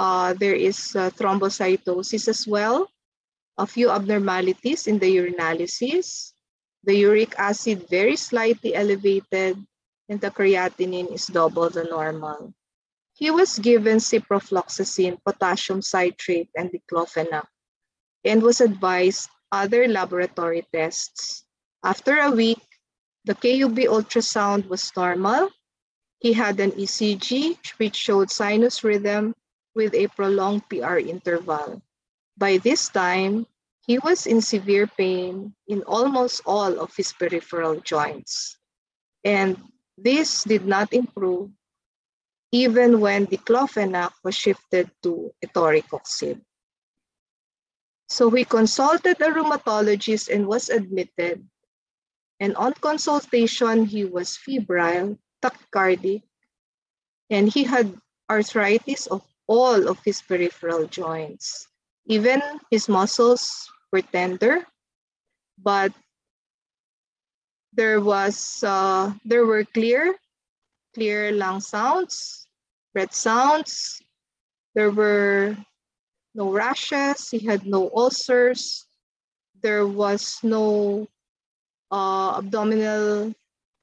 Uh, there is uh, thrombocytosis as well. A few abnormalities in the urinalysis. The uric acid very slightly elevated and the creatinine is double the normal. He was given ciprofloxacin, potassium citrate, and diclofenac and was advised other laboratory tests. After a week, the KUB ultrasound was normal. He had an ECG which showed sinus rhythm with a prolonged PR interval. By this time, he was in severe pain in almost all of his peripheral joints. And this did not improve even when the diclofenac was shifted to etoricoxib. So he consulted a rheumatologist and was admitted. And on consultation, he was febrile, tachycardic, and he had arthritis of all of his peripheral joints. Even his muscles were tender, but there was uh, there were clear, clear lung sounds, breath sounds. There were no rashes, he had no ulcers, there was no uh, abdominal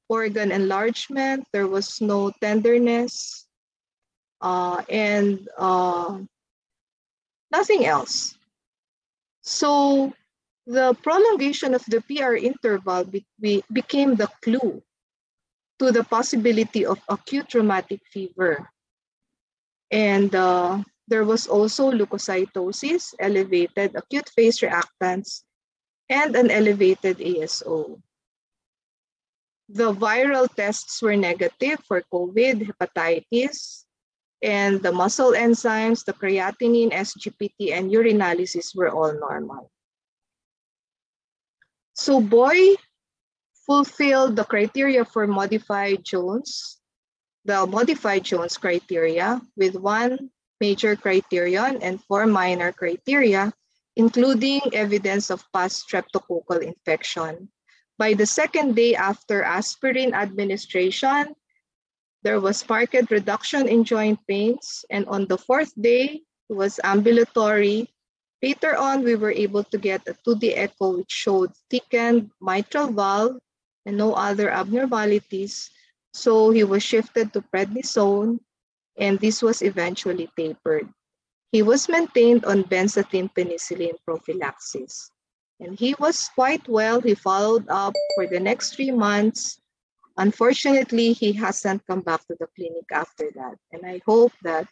organ enlargement, there was no tenderness, uh, and uh, nothing else. So the prolongation of the PR interval be be became the clue to the possibility of acute rheumatic fever. And uh, there was also leukocytosis, elevated acute phase reactants, and an elevated ASO. The viral tests were negative for COVID, hepatitis, and the muscle enzymes, the creatinine, SGPT, and urinalysis were all normal. So boy fulfilled the criteria for modified Jones, the modified Jones criteria with one major criterion and four minor criteria, including evidence of past streptococcal infection. By the second day after aspirin administration, there was marked reduction in joint pains, and on the fourth day, it was ambulatory. Later on, we were able to get a 2D echo which showed thickened mitral valve and no other abnormalities. So he was shifted to prednisone, and this was eventually tapered. He was maintained on benzathine penicillin prophylaxis. And he was quite well. He followed up for the next three months Unfortunately, he hasn't come back to the clinic after that. And I hope that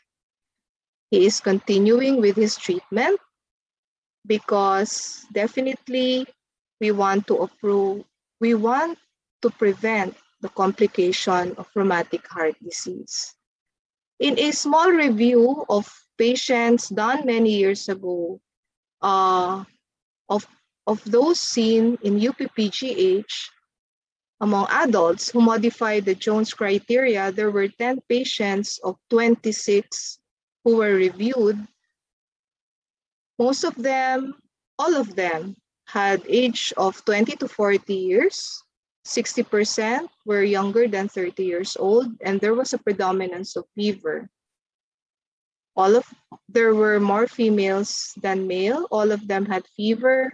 he is continuing with his treatment because definitely we want to approve, we want to prevent the complication of rheumatic heart disease. In a small review of patients done many years ago, uh, of, of those seen in UPPGH, among adults who modified the Jones criteria, there were 10 patients of 26 who were reviewed. Most of them, all of them, had age of 20 to 40 years. 60% were younger than 30 years old, and there was a predominance of fever. All of there were more females than male. All of them had fever,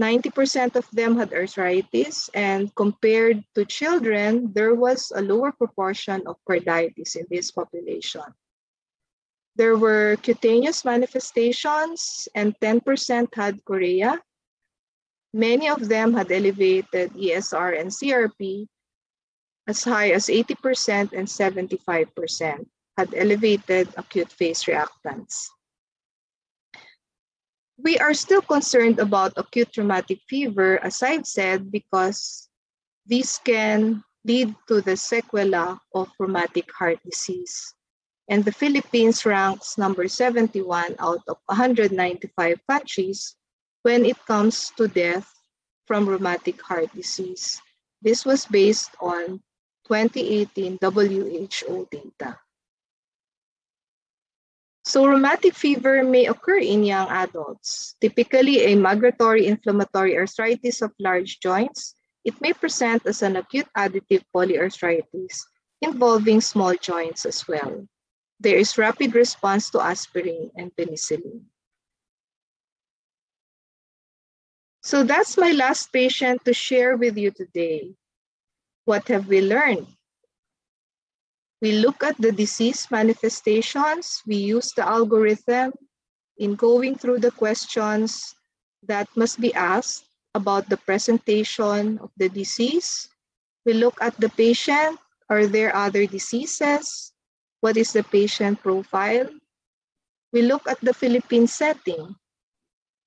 90% of them had arthritis, and compared to children, there was a lower proportion of carditis in this population. There were cutaneous manifestations, and 10% had chorea. Many of them had elevated ESR and CRP as high as 80% and 75% had elevated acute phase reactants. We are still concerned about acute rheumatic fever, as I've said, because this can lead to the sequela of rheumatic heart disease. And the Philippines ranks number 71 out of 195 countries when it comes to death from rheumatic heart disease. This was based on 2018 WHO data. So rheumatic fever may occur in young adults. Typically a migratory inflammatory arthritis of large joints, it may present as an acute additive polyarthritis involving small joints as well. There is rapid response to aspirin and penicillin. So that's my last patient to share with you today. What have we learned? We look at the disease manifestations. We use the algorithm in going through the questions that must be asked about the presentation of the disease. We look at the patient. Are there other diseases? What is the patient profile? We look at the Philippine setting.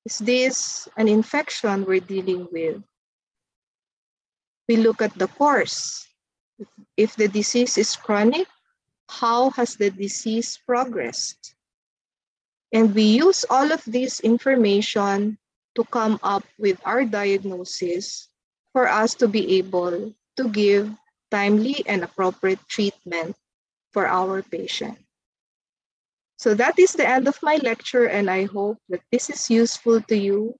Is this an infection we're dealing with? We look at the course. If the disease is chronic, how has the disease progressed? And we use all of this information to come up with our diagnosis for us to be able to give timely and appropriate treatment for our patient. So that is the end of my lecture, and I hope that this is useful to you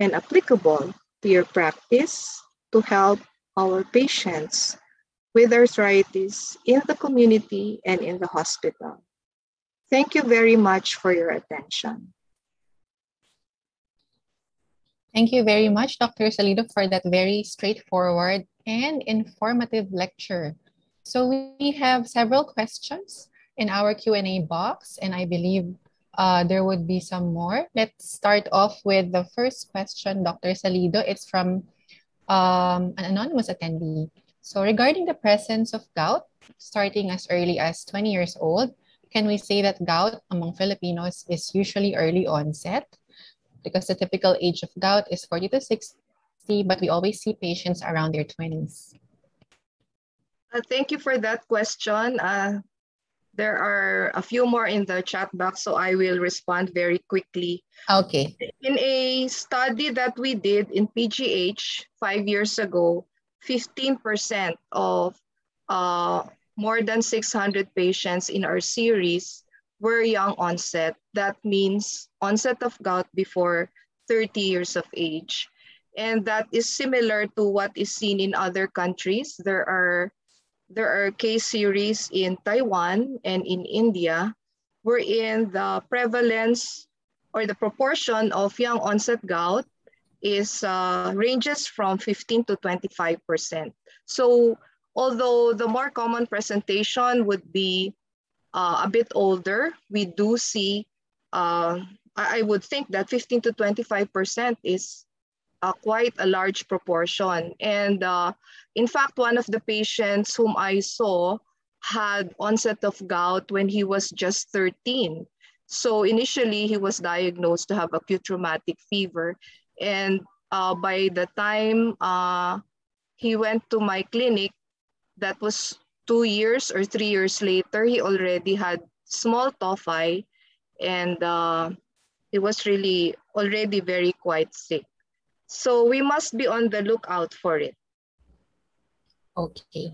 and applicable to your practice to help our patients with arthritis in the community and in the hospital. Thank you very much for your attention. Thank you very much, Dr. Salido, for that very straightforward and informative lecture. So we have several questions in our Q&A box, and I believe uh, there would be some more. Let's start off with the first question, Dr. Salido. It's from um, an anonymous attendee. So regarding the presence of gout, starting as early as 20 years old, can we say that gout among Filipinos is usually early onset? Because the typical age of gout is 40 to 60, but we always see patients around their 20s. Uh, thank you for that question. Uh, there are a few more in the chat box, so I will respond very quickly. Okay. In a study that we did in PGH five years ago, 15% of uh, more than 600 patients in our series were young onset. That means onset of gout before 30 years of age. And that is similar to what is seen in other countries. There are there are case series in Taiwan and in India wherein the prevalence or the proportion of young onset gout is uh, ranges from 15 to 25%. So although the more common presentation would be uh, a bit older, we do see, uh, I would think that 15 to 25% is uh, quite a large proportion. And uh, in fact, one of the patients whom I saw had onset of gout when he was just 13. So initially he was diagnosed to have acute rheumatic fever. And uh, by the time uh, he went to my clinic, that was two years or three years later, he already had small tophi and uh, he was really already very quite sick. So we must be on the lookout for it. Okay.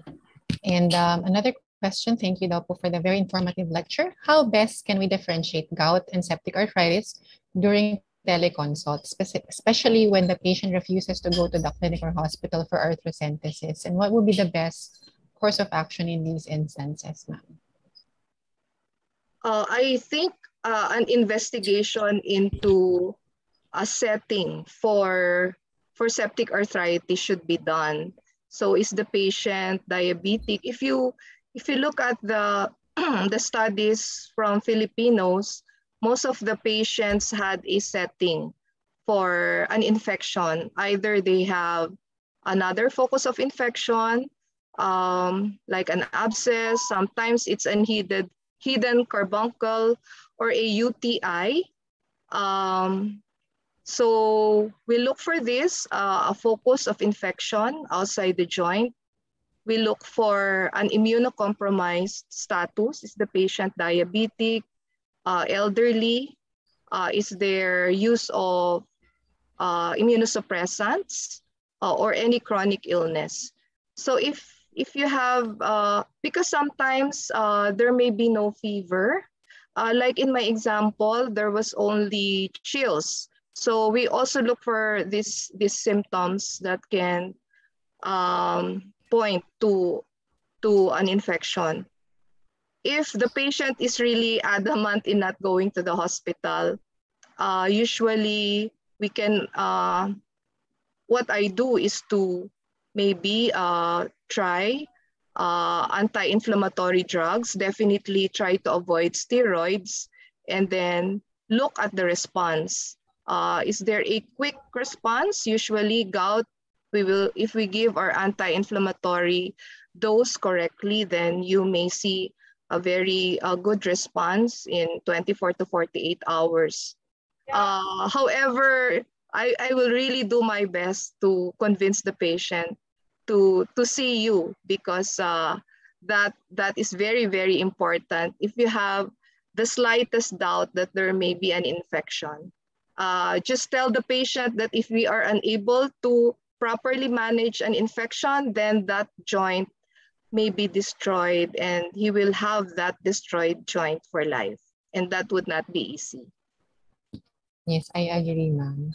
And um, another question, thank you, Dopo, for the very informative lecture. How best can we differentiate gout and septic arthritis during teleconsult, especially when the patient refuses to go to the clinic or hospital for arthrocentesis? And what would be the best course of action in these instances, ma'am? Uh, I think uh, an investigation into a setting for, for septic arthritis should be done. So is the patient diabetic? If you, if you look at the, [clears throat] the studies from Filipinos, most of the patients had a setting for an infection. Either they have another focus of infection, um, like an abscess, sometimes it's an hidden, hidden carbuncle or a UTI. Um, so we look for this, uh, a focus of infection outside the joint. We look for an immunocompromised status. Is the patient diabetic, uh, elderly? Uh, is there use of uh, immunosuppressants uh, or any chronic illness? So if, if you have, uh, because sometimes there may be no fever, like in my example, there was only chills so we also look for these, these symptoms that can um, point to, to an infection. If the patient is really adamant in not going to the hospital, uh, usually we can, uh, what I do is to maybe uh, try uh, anti-inflammatory drugs, definitely try to avoid steroids, and then look at the response. Uh, is there a quick response? Usually gout, we will, if we give our anti-inflammatory dose correctly, then you may see a very uh, good response in 24 to 48 hours. Uh, however, I, I will really do my best to convince the patient to, to see you because uh, that, that is very, very important. If you have the slightest doubt that there may be an infection, uh, just tell the patient that if we are unable to properly manage an infection, then that joint may be destroyed and he will have that destroyed joint for life. And that would not be easy. Yes, I agree, ma'am.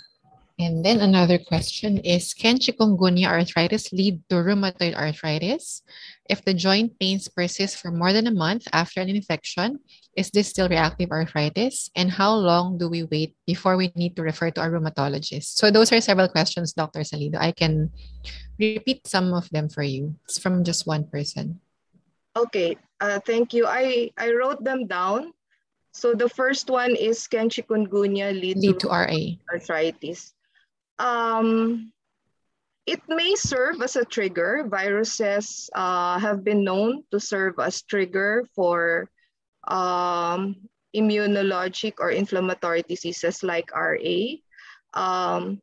And then another question is, can chikungunya arthritis lead to rheumatoid arthritis? If the joint pains persist for more than a month after an infection, is this still reactive arthritis? And how long do we wait before we need to refer to a rheumatologist? So those are several questions, Dr. Salido. I can repeat some of them for you. It's from just one person. Okay, uh, thank you. I, I wrote them down. So the first one is can chikungunya lead, lead to, to RA arthritis? Um, it may serve as a trigger. Viruses uh, have been known to serve as trigger for um, immunologic or inflammatory diseases like RA. Um,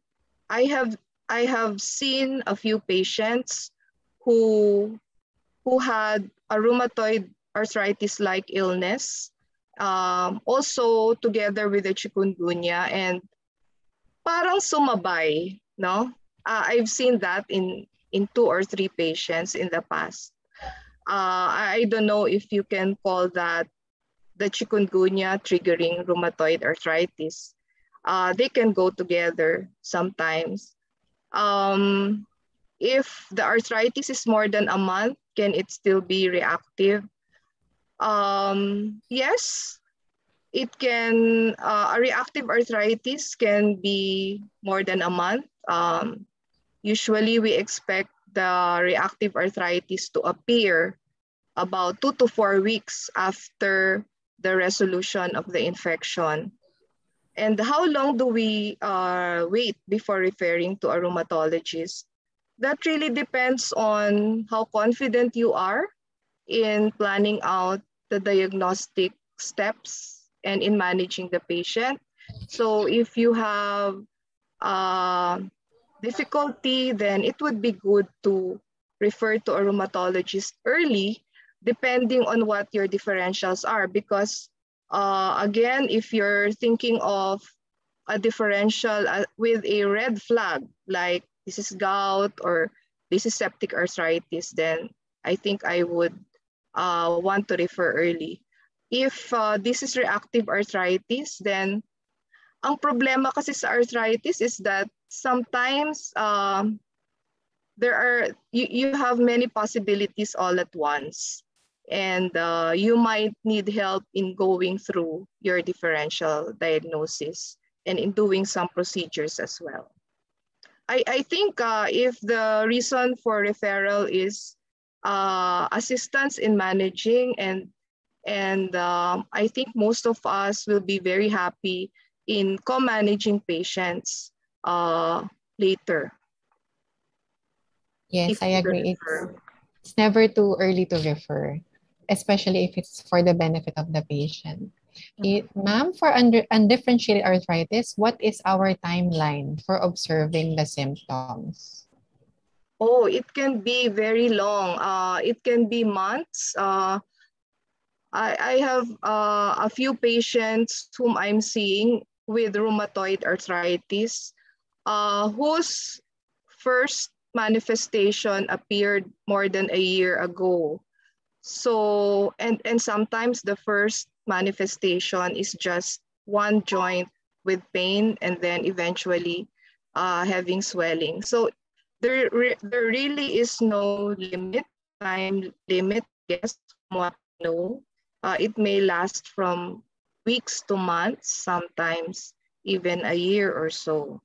I have I have seen a few patients who who had a rheumatoid arthritis-like illness, um, also together with the chikungunya and parang sumabay, no? Uh, I've seen that in, in two or three patients in the past. Uh, I don't know if you can call that the chikungunya triggering rheumatoid arthritis. Uh, they can go together sometimes. Um, if the arthritis is more than a month, can it still be reactive? Um, yes, it can, uh, a reactive arthritis can be more than a month. Um, usually we expect the reactive arthritis to appear about two to four weeks after the resolution of the infection. And how long do we uh, wait before referring to a rheumatologist? That really depends on how confident you are in planning out the diagnostic steps and in managing the patient. So if you have uh, difficulty, then it would be good to refer to a rheumatologist early, depending on what your differentials are. Because uh, again, if you're thinking of a differential uh, with a red flag, like this is gout or this is septic arthritis, then I think I would uh, want to refer early. If uh, this is reactive arthritis, then ang problema kasi sa arthritis is that sometimes um, there are you, you have many possibilities all at once and uh, you might need help in going through your differential diagnosis and in doing some procedures as well. I, I think uh, if the reason for referral is uh, assistance in managing and and um, I think most of us will be very happy in co-managing patients uh, later. Yes, I agree. It's, it's never too early to refer, especially if it's for the benefit of the patient. Mm-hmm. Ma'am, for under, undifferentiated arthritis, what is our timeline for observing the symptoms? Oh, it can be very long. Uh, it can be months. Uh, I, I have uh, a few patients whom I'm seeing with rheumatoid arthritis uh, whose first manifestation appeared more than a year ago. So, and, and sometimes the first manifestation is just one joint with pain and then eventually uh, having swelling. So there, there really is no limit, time limit, yes, what know. Uh, it may last from weeks to months, sometimes even a year or so.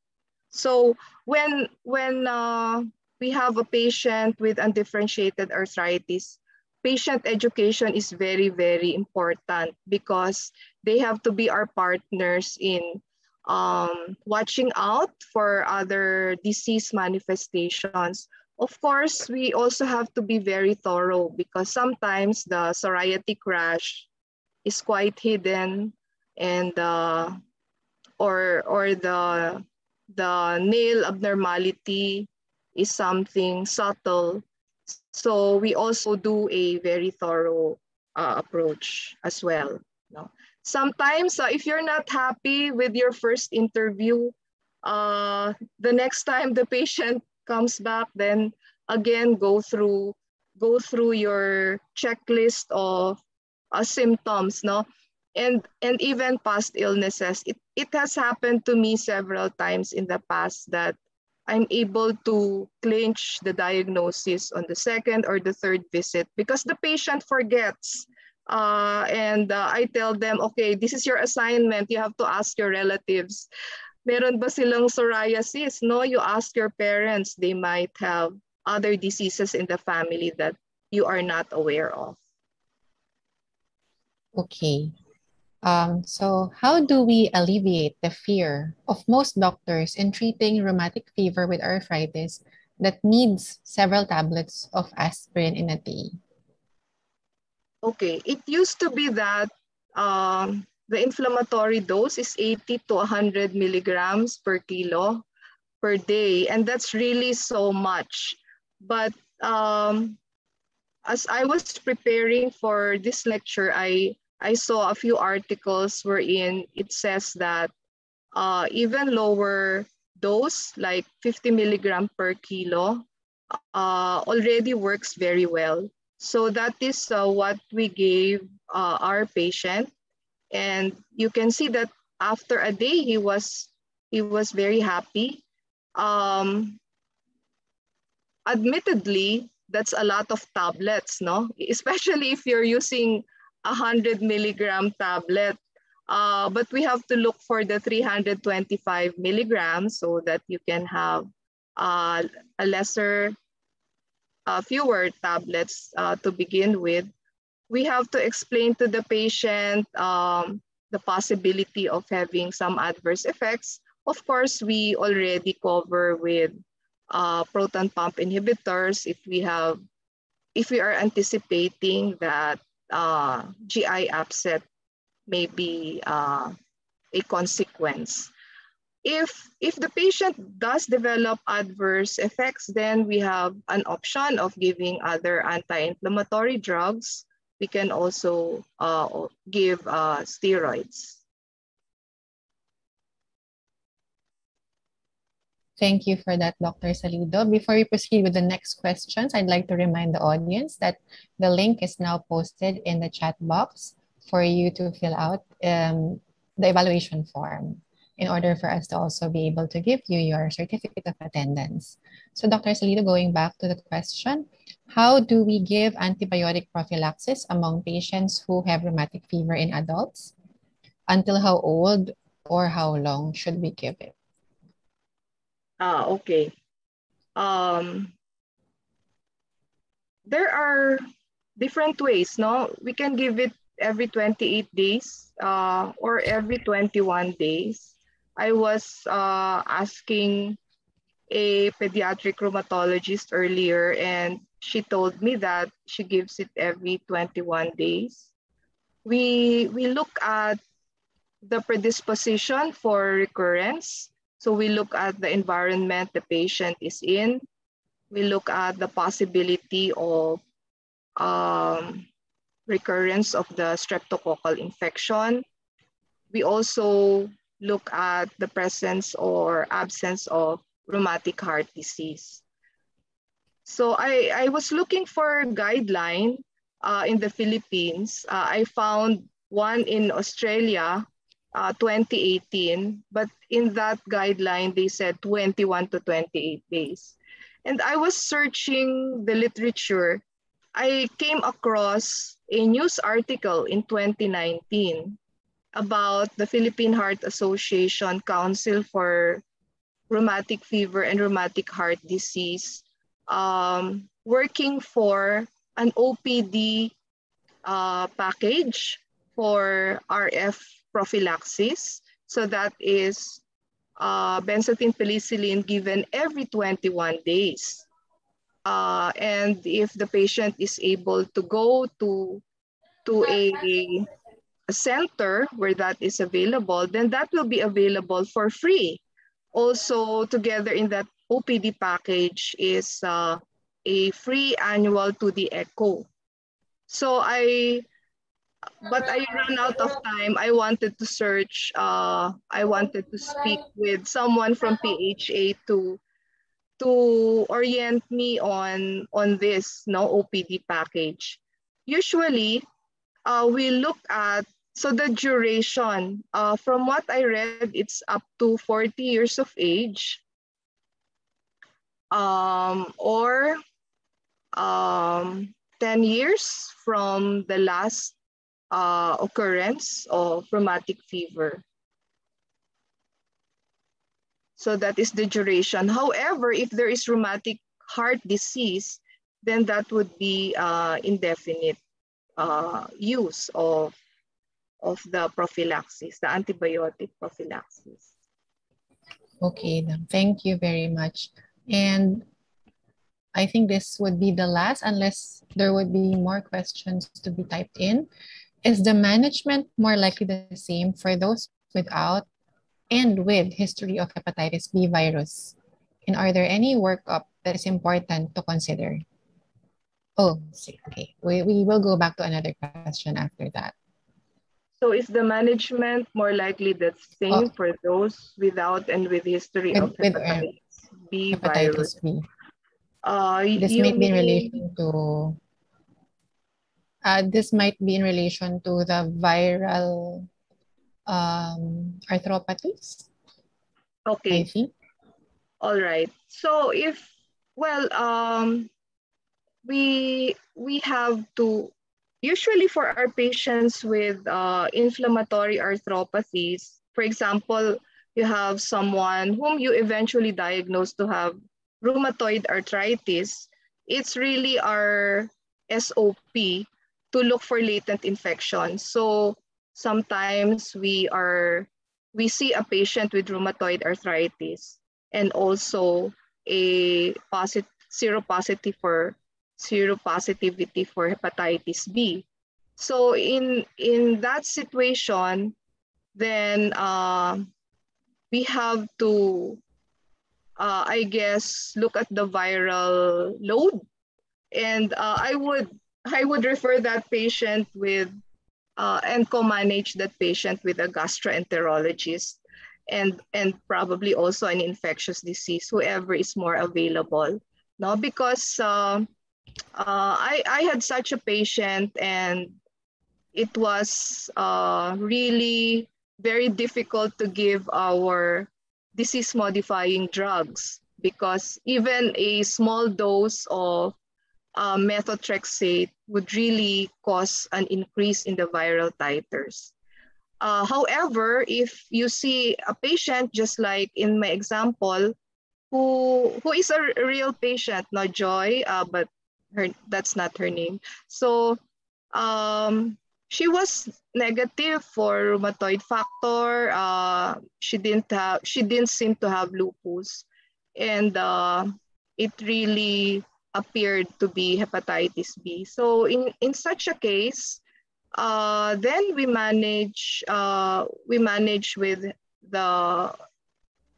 So when, when uh, we have a patient with undifferentiated arthritis, patient education is very, very important because they have to be our partners in um, watching out for other disease manifestations. Of course, we also have to be very thorough because sometimes the psoriatic rash is quite hidden and uh, or, or the, the nail abnormality is something subtle. So we also do a very thorough uh, approach as well. No? sometimes uh, if you're not happy with your first interview, uh, the next time the [laughs] patient comes back, then again go through go through your checklist of uh, symptoms, no, and and even past illnesses. It it has happened to me several times in the past that I'm able to clinch the diagnosis on the second or the third visit because the patient forgets uh, and uh, I tell them, okay, this is your assignment. You have to ask your relatives. Meron ba silang psoriasis? No, you ask your parents. They might have other diseases in the family that you are not aware of. Okay. Um, so how do we alleviate the fear of most doctors in treating rheumatic fever with arthritis that needs several tablets of aspirin in a day? Okay, it used to be that um, the inflammatory dose is 80 to 100 milligrams per kilo per day, and that's really so much. But um, as I was preparing for this lecture, I I saw a few articles wherein it says that uh, even lower dose, like 50 milligram per kilo, uh, already works very well. So that is uh, what we gave uh, our patient. And you can see that after a day, he was, he was very happy. Um, admittedly, that's a lot of tablets, no? Especially if you're using a 100 milligram tablet. Uh, but we have to look for the 325 milligrams so that you can have uh, a lesser, uh, fewer tablets uh, to begin with. We have to explain to the patient um, the possibility of having some adverse effects. Of course, we already cover with uh, proton pump inhibitors if we have, if we are anticipating that uh, GI upset may be uh, a consequence. If, if the patient does develop adverse effects, then we have an option of giving other anti-inflammatory drugs. We can also uh, give uh, steroids. Thank you for that, Dr. Salido. Before we proceed with the next questions, I'd like to remind the audience that the link is now posted in the chat box for you to fill out um, the evaluation form in order for us to also be able to give you your certificate of attendance. So Dr. Salido, going back to the question, how do we give antibiotic prophylaxis among patients who have rheumatic fever in adults? Until how old or how long should we give it? Ah, okay. Um, there are different ways, no? We can give it every 28 days uh, or every 21 days. I was uh, asking a pediatric rheumatologist earlier and she told me that she gives it every 21 days. We, we look at the predisposition for recurrence so we look at the environment the patient is in. We look at the possibility of um, recurrence of the streptococcal infection. We also look at the presence or absence of rheumatic heart disease. So I, I was looking for a guideline uh, in the Philippines. Uh, I found one in Australia uh, 2018, but in that guideline, they said 21 to 28 days. And I was searching the literature. I came across a news article in 2019 about the Philippine Heart Association Council for Rheumatic Fever and Rheumatic Heart Disease um, working for an OPD uh, package for RF prophylaxis. So that is uh, benzathine penicillin given every 21 days. Uh, and if the patient is able to go to, to a, a center where that is available, then that will be available for free. Also together in that OPD package is uh, a free annual 2D echo. So I but I ran out of time. I wanted to search, uh, I wanted to speak with someone from PHA to to orient me on on this no OPD package. Usually, uh, we look at so the duration. Uh, from what I read, it's up to 40 years of age, um, or um, 10 years from the last uh, occurrence of rheumatic fever. So that is the duration. However, if there is rheumatic heart disease, then that would be uh, indefinite uh, use of, of the prophylaxis, the antibiotic prophylaxis. Okay, thank you very much. And I think this would be the last unless there would be more questions to be typed in. Is the management more likely the same for those without and with history of hepatitis B virus? And are there any workup that is important to consider? Oh, okay. We, we will go back to another question after that. So is the management more likely the same oh. for those without and with history with, of hepatitis B hepatitis virus? B. Uh, this might be in relation to uh, this might be in relation to the viral um, arthropathies. Okay. I think. All right. So if well, um, we we have to usually for our patients with uh, inflammatory arthropathies, for example, you have someone whom you eventually diagnose to have rheumatoid arthritis. It's really our SOP to look for latent infections. So sometimes we are we see a patient with rheumatoid arthritis and also a positive seropositive for seropositivity for hepatitis B. So in in that situation, then uh, we have to, uh, I guess, look at the viral load, and uh, I would I would refer that patient with uh, and co-manage that patient with a gastroenterologist and and probably also an infectious disease, whoever is more available. No, because uh, uh, I, I had such a patient and it was uh, really very difficult to give our disease modifying drugs because even a small dose of uh, methotrexate would really cause an increase in the viral titers. Uh, however, if you see a patient, just like in my example, who, who is a real patient, not Joy, uh, but her that's not her name. So um, she was negative for rheumatoid factor. Uh, she didn't have she didn't seem to have lupus, and uh, it really appeared to be hepatitis B. So in in such a case, uh, then we manage uh, we manage with the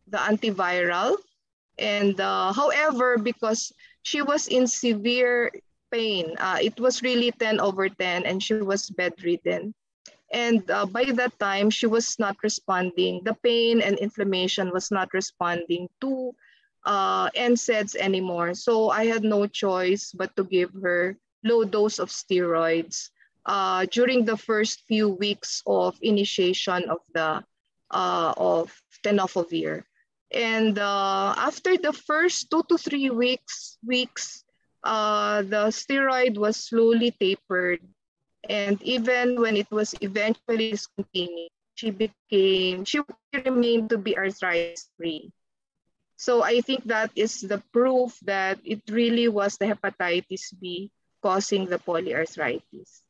the antiviral, and uh, however because she was in severe pain. Uh, it was really 10 over 10 and she was bedridden. And uh, by that time, she was not responding. The pain and inflammation was not responding to uh, NSAIDs anymore. So I had no choice but to give her low dose of steroids uh, during the first few weeks of initiation of the uh, of tenofovir. And uh, after the first two to three weeks, weeks uh, the steroid was slowly tapered. And even when it was eventually discontinued, she became, she remained to be arthritis free. So I think that is the proof that it really was the hepatitis B causing the polyarthritis.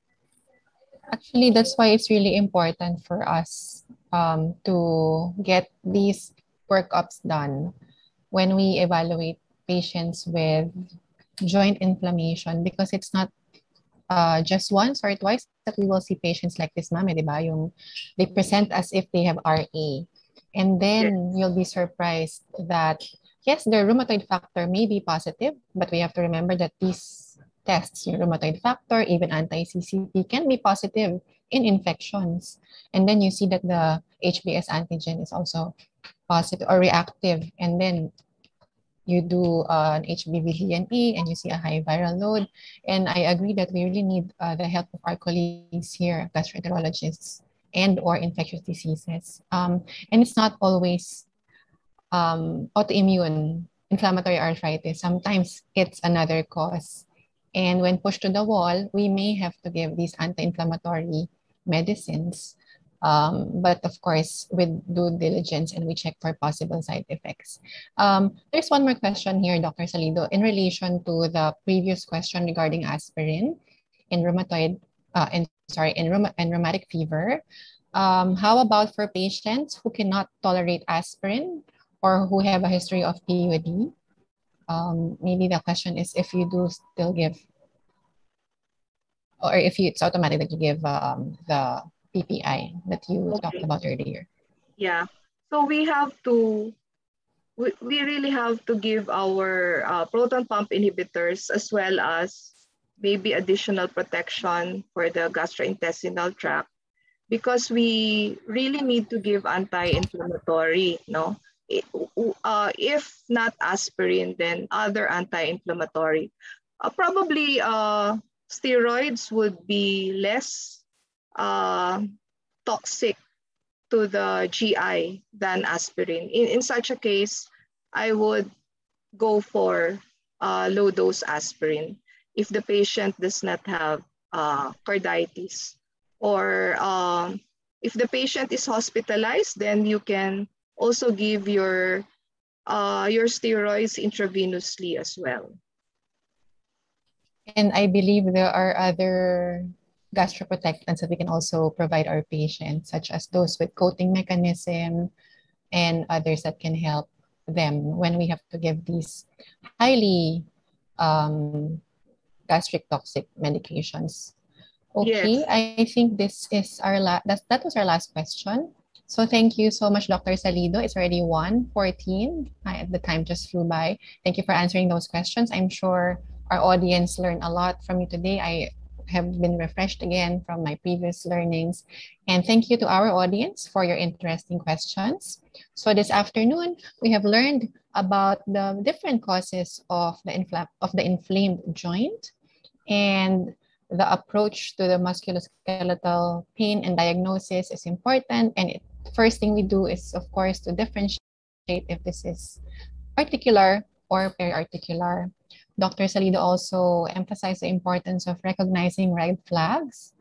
Actually, that's why it's really important for us um, to get these workups done when we evaluate patients with joint inflammation because it's not uh, just once or twice that we will see patients like this mami, di ba? Yung they present as if they have RA. And then you'll be surprised that, yes, their rheumatoid factor may be positive, but we have to remember that these tests, your rheumatoid factor, even anti-CCP, can be positive in infections. And then you see that the HBS antigen is also positive or reactive, and then you do uh, an HBV DNA and you see a high viral load. And I agree that we really need uh, the help of our colleagues here, gastroenterologists and or infectious diseases. Um, and it's not always um, autoimmune inflammatory arthritis. Sometimes it's another cause. And when pushed to the wall, we may have to give these anti-inflammatory medicines um, but of course, with due diligence and we check for possible side effects. Um, there's one more question here, Dr. Salido, in relation to the previous question regarding aspirin in rheumatoid, uh, in, sorry, in, in rheumatic fever. Um, how about for patients who cannot tolerate aspirin or who have a history of PUD? Um, maybe the question is if you do still give, or if you, it's automatic that you give um, the PPI that you okay. talked about earlier? Yeah. So we have to, we, we really have to give our uh, proton pump inhibitors as well as maybe additional protection for the gastrointestinal tract because we really need to give anti-inflammatory, no? Uh, if not aspirin, then other anti-inflammatory. Uh, probably uh, steroids would be less uh, toxic to the GI than aspirin. In, in such a case, I would go for uh, low dose aspirin if the patient does not have uh, carditis. Or um, if the patient is hospitalized, then you can also give your, uh, your steroids intravenously as well. And I believe there are other gastroprotectants that we can also provide our patients, such as those with coating mechanism and others that can help them when we have to give these highly um, gastric toxic medications. Okay, yes. I think this is our last, that, that was our last question. So thank you so much, Dr. Salido. It's already 1.14. I, the time just flew by. Thank you for answering those questions. I'm sure our audience learned a lot from you today. I have been refreshed again from my previous learnings. And thank you to our audience for your interesting questions. So this afternoon, we have learned about the different causes of the, infl of the inflamed joint and the approach to the musculoskeletal pain and diagnosis is important. And it, first thing we do is, of course, to differentiate if this is articular or periarticular. Dr. Salido also emphasized the importance of recognizing red flags,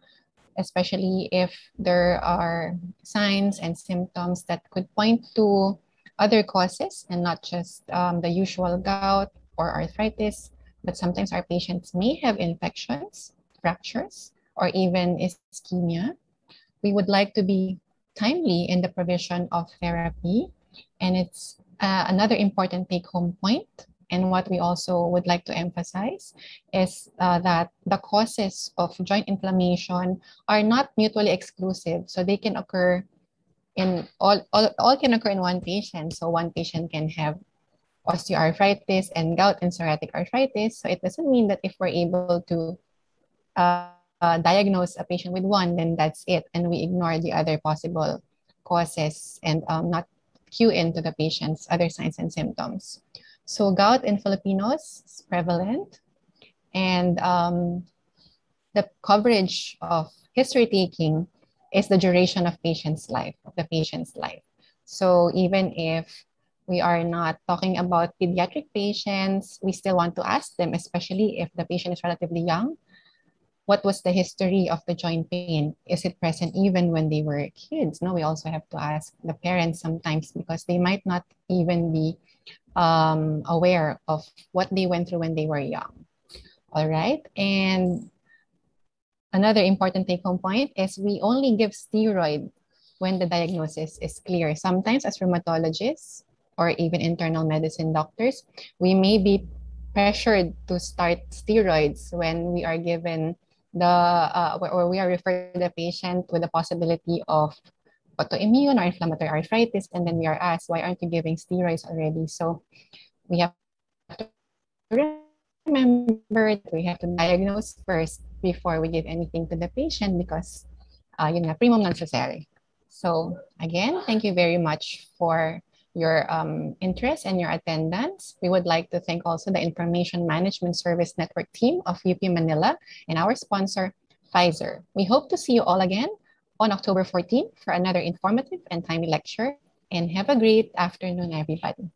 especially if there are signs and symptoms that could point to other causes and not just um, the usual gout or arthritis, but sometimes our patients may have infections, fractures, or even ischemia. We would like to be timely in the provision of therapy. And it's uh, another important take home point and what we also would like to emphasize is uh, that the causes of joint inflammation are not mutually exclusive. So they can occur in all, all, all can occur in one patient. So one patient can have osteoarthritis and gout and psoriatic arthritis. So it doesn't mean that if we're able to uh, uh, diagnose a patient with one, then that's it. And we ignore the other possible causes and um, not cue into the patient's other signs and symptoms. So gout in Filipinos is prevalent and um, the coverage of history taking is the duration of patient's life, of the patient's life. So even if we are not talking about pediatric patients, we still want to ask them, especially if the patient is relatively young, what was the history of the joint pain? Is it present even when they were kids? No, we also have to ask the parents sometimes because they might not even be um, aware of what they went through when they were young. All right. And another important take home point is we only give steroid when the diagnosis is clear. Sometimes, as rheumatologists or even internal medicine doctors, we may be pressured to start steroids when we are given the uh, or we are referred the patient with the possibility of autoimmune or inflammatory arthritis, and then we are asked, why aren't you giving steroids already? So we have to remember we have to diagnose first before we give anything to the patient because uh, yun nga, primum non nocere. So again, thank you very much for your um, interest and your attendance. We would like to thank also the Information Management Service Network team of UP Manila and our sponsor, Pfizer. We hope to see you all again on October 14 for another informative and timely lecture. And have a great afternoon, everybody.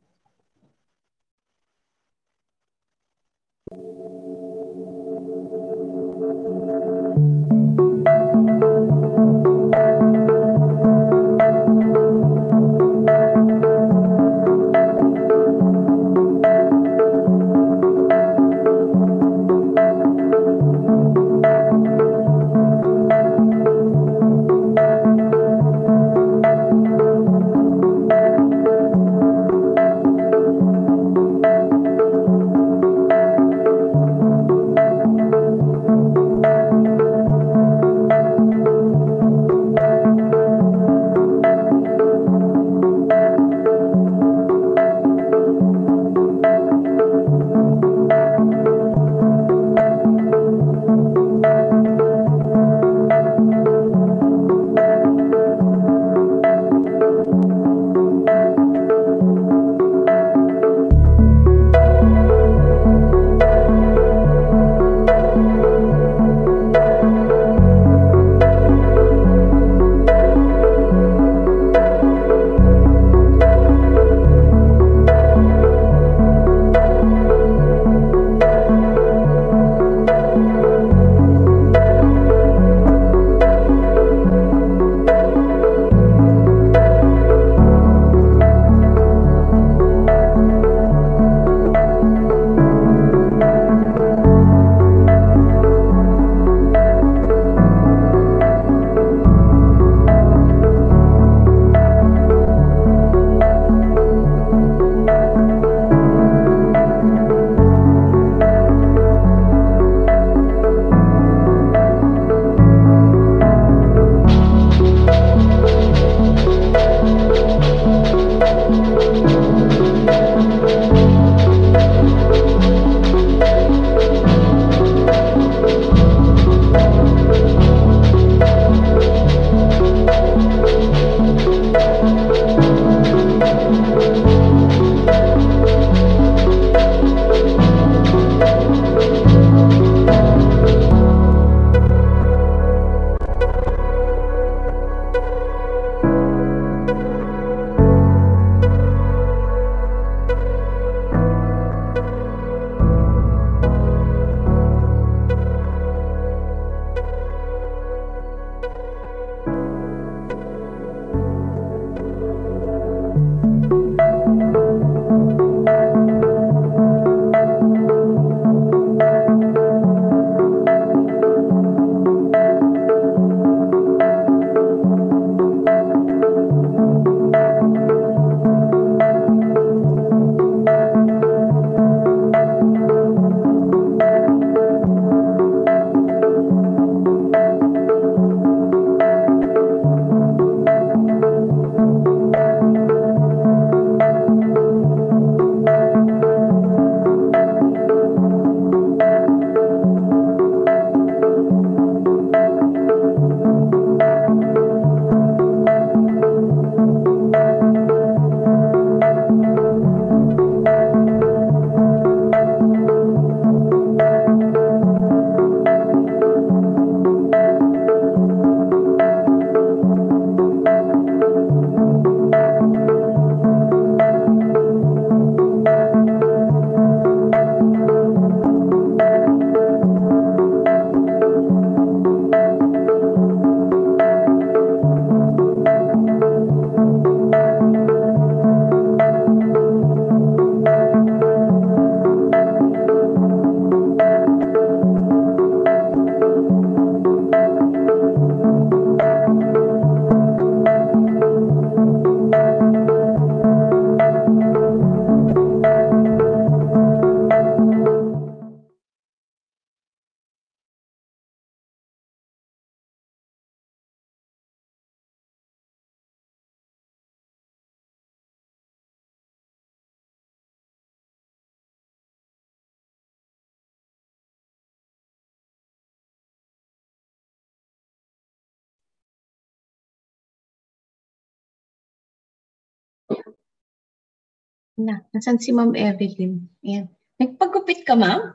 Na, nasan si Ma'am Evelyn? Ayan. Nagpagupit ka, ma'am?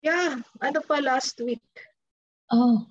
Yeah, ano pa last week? Oh,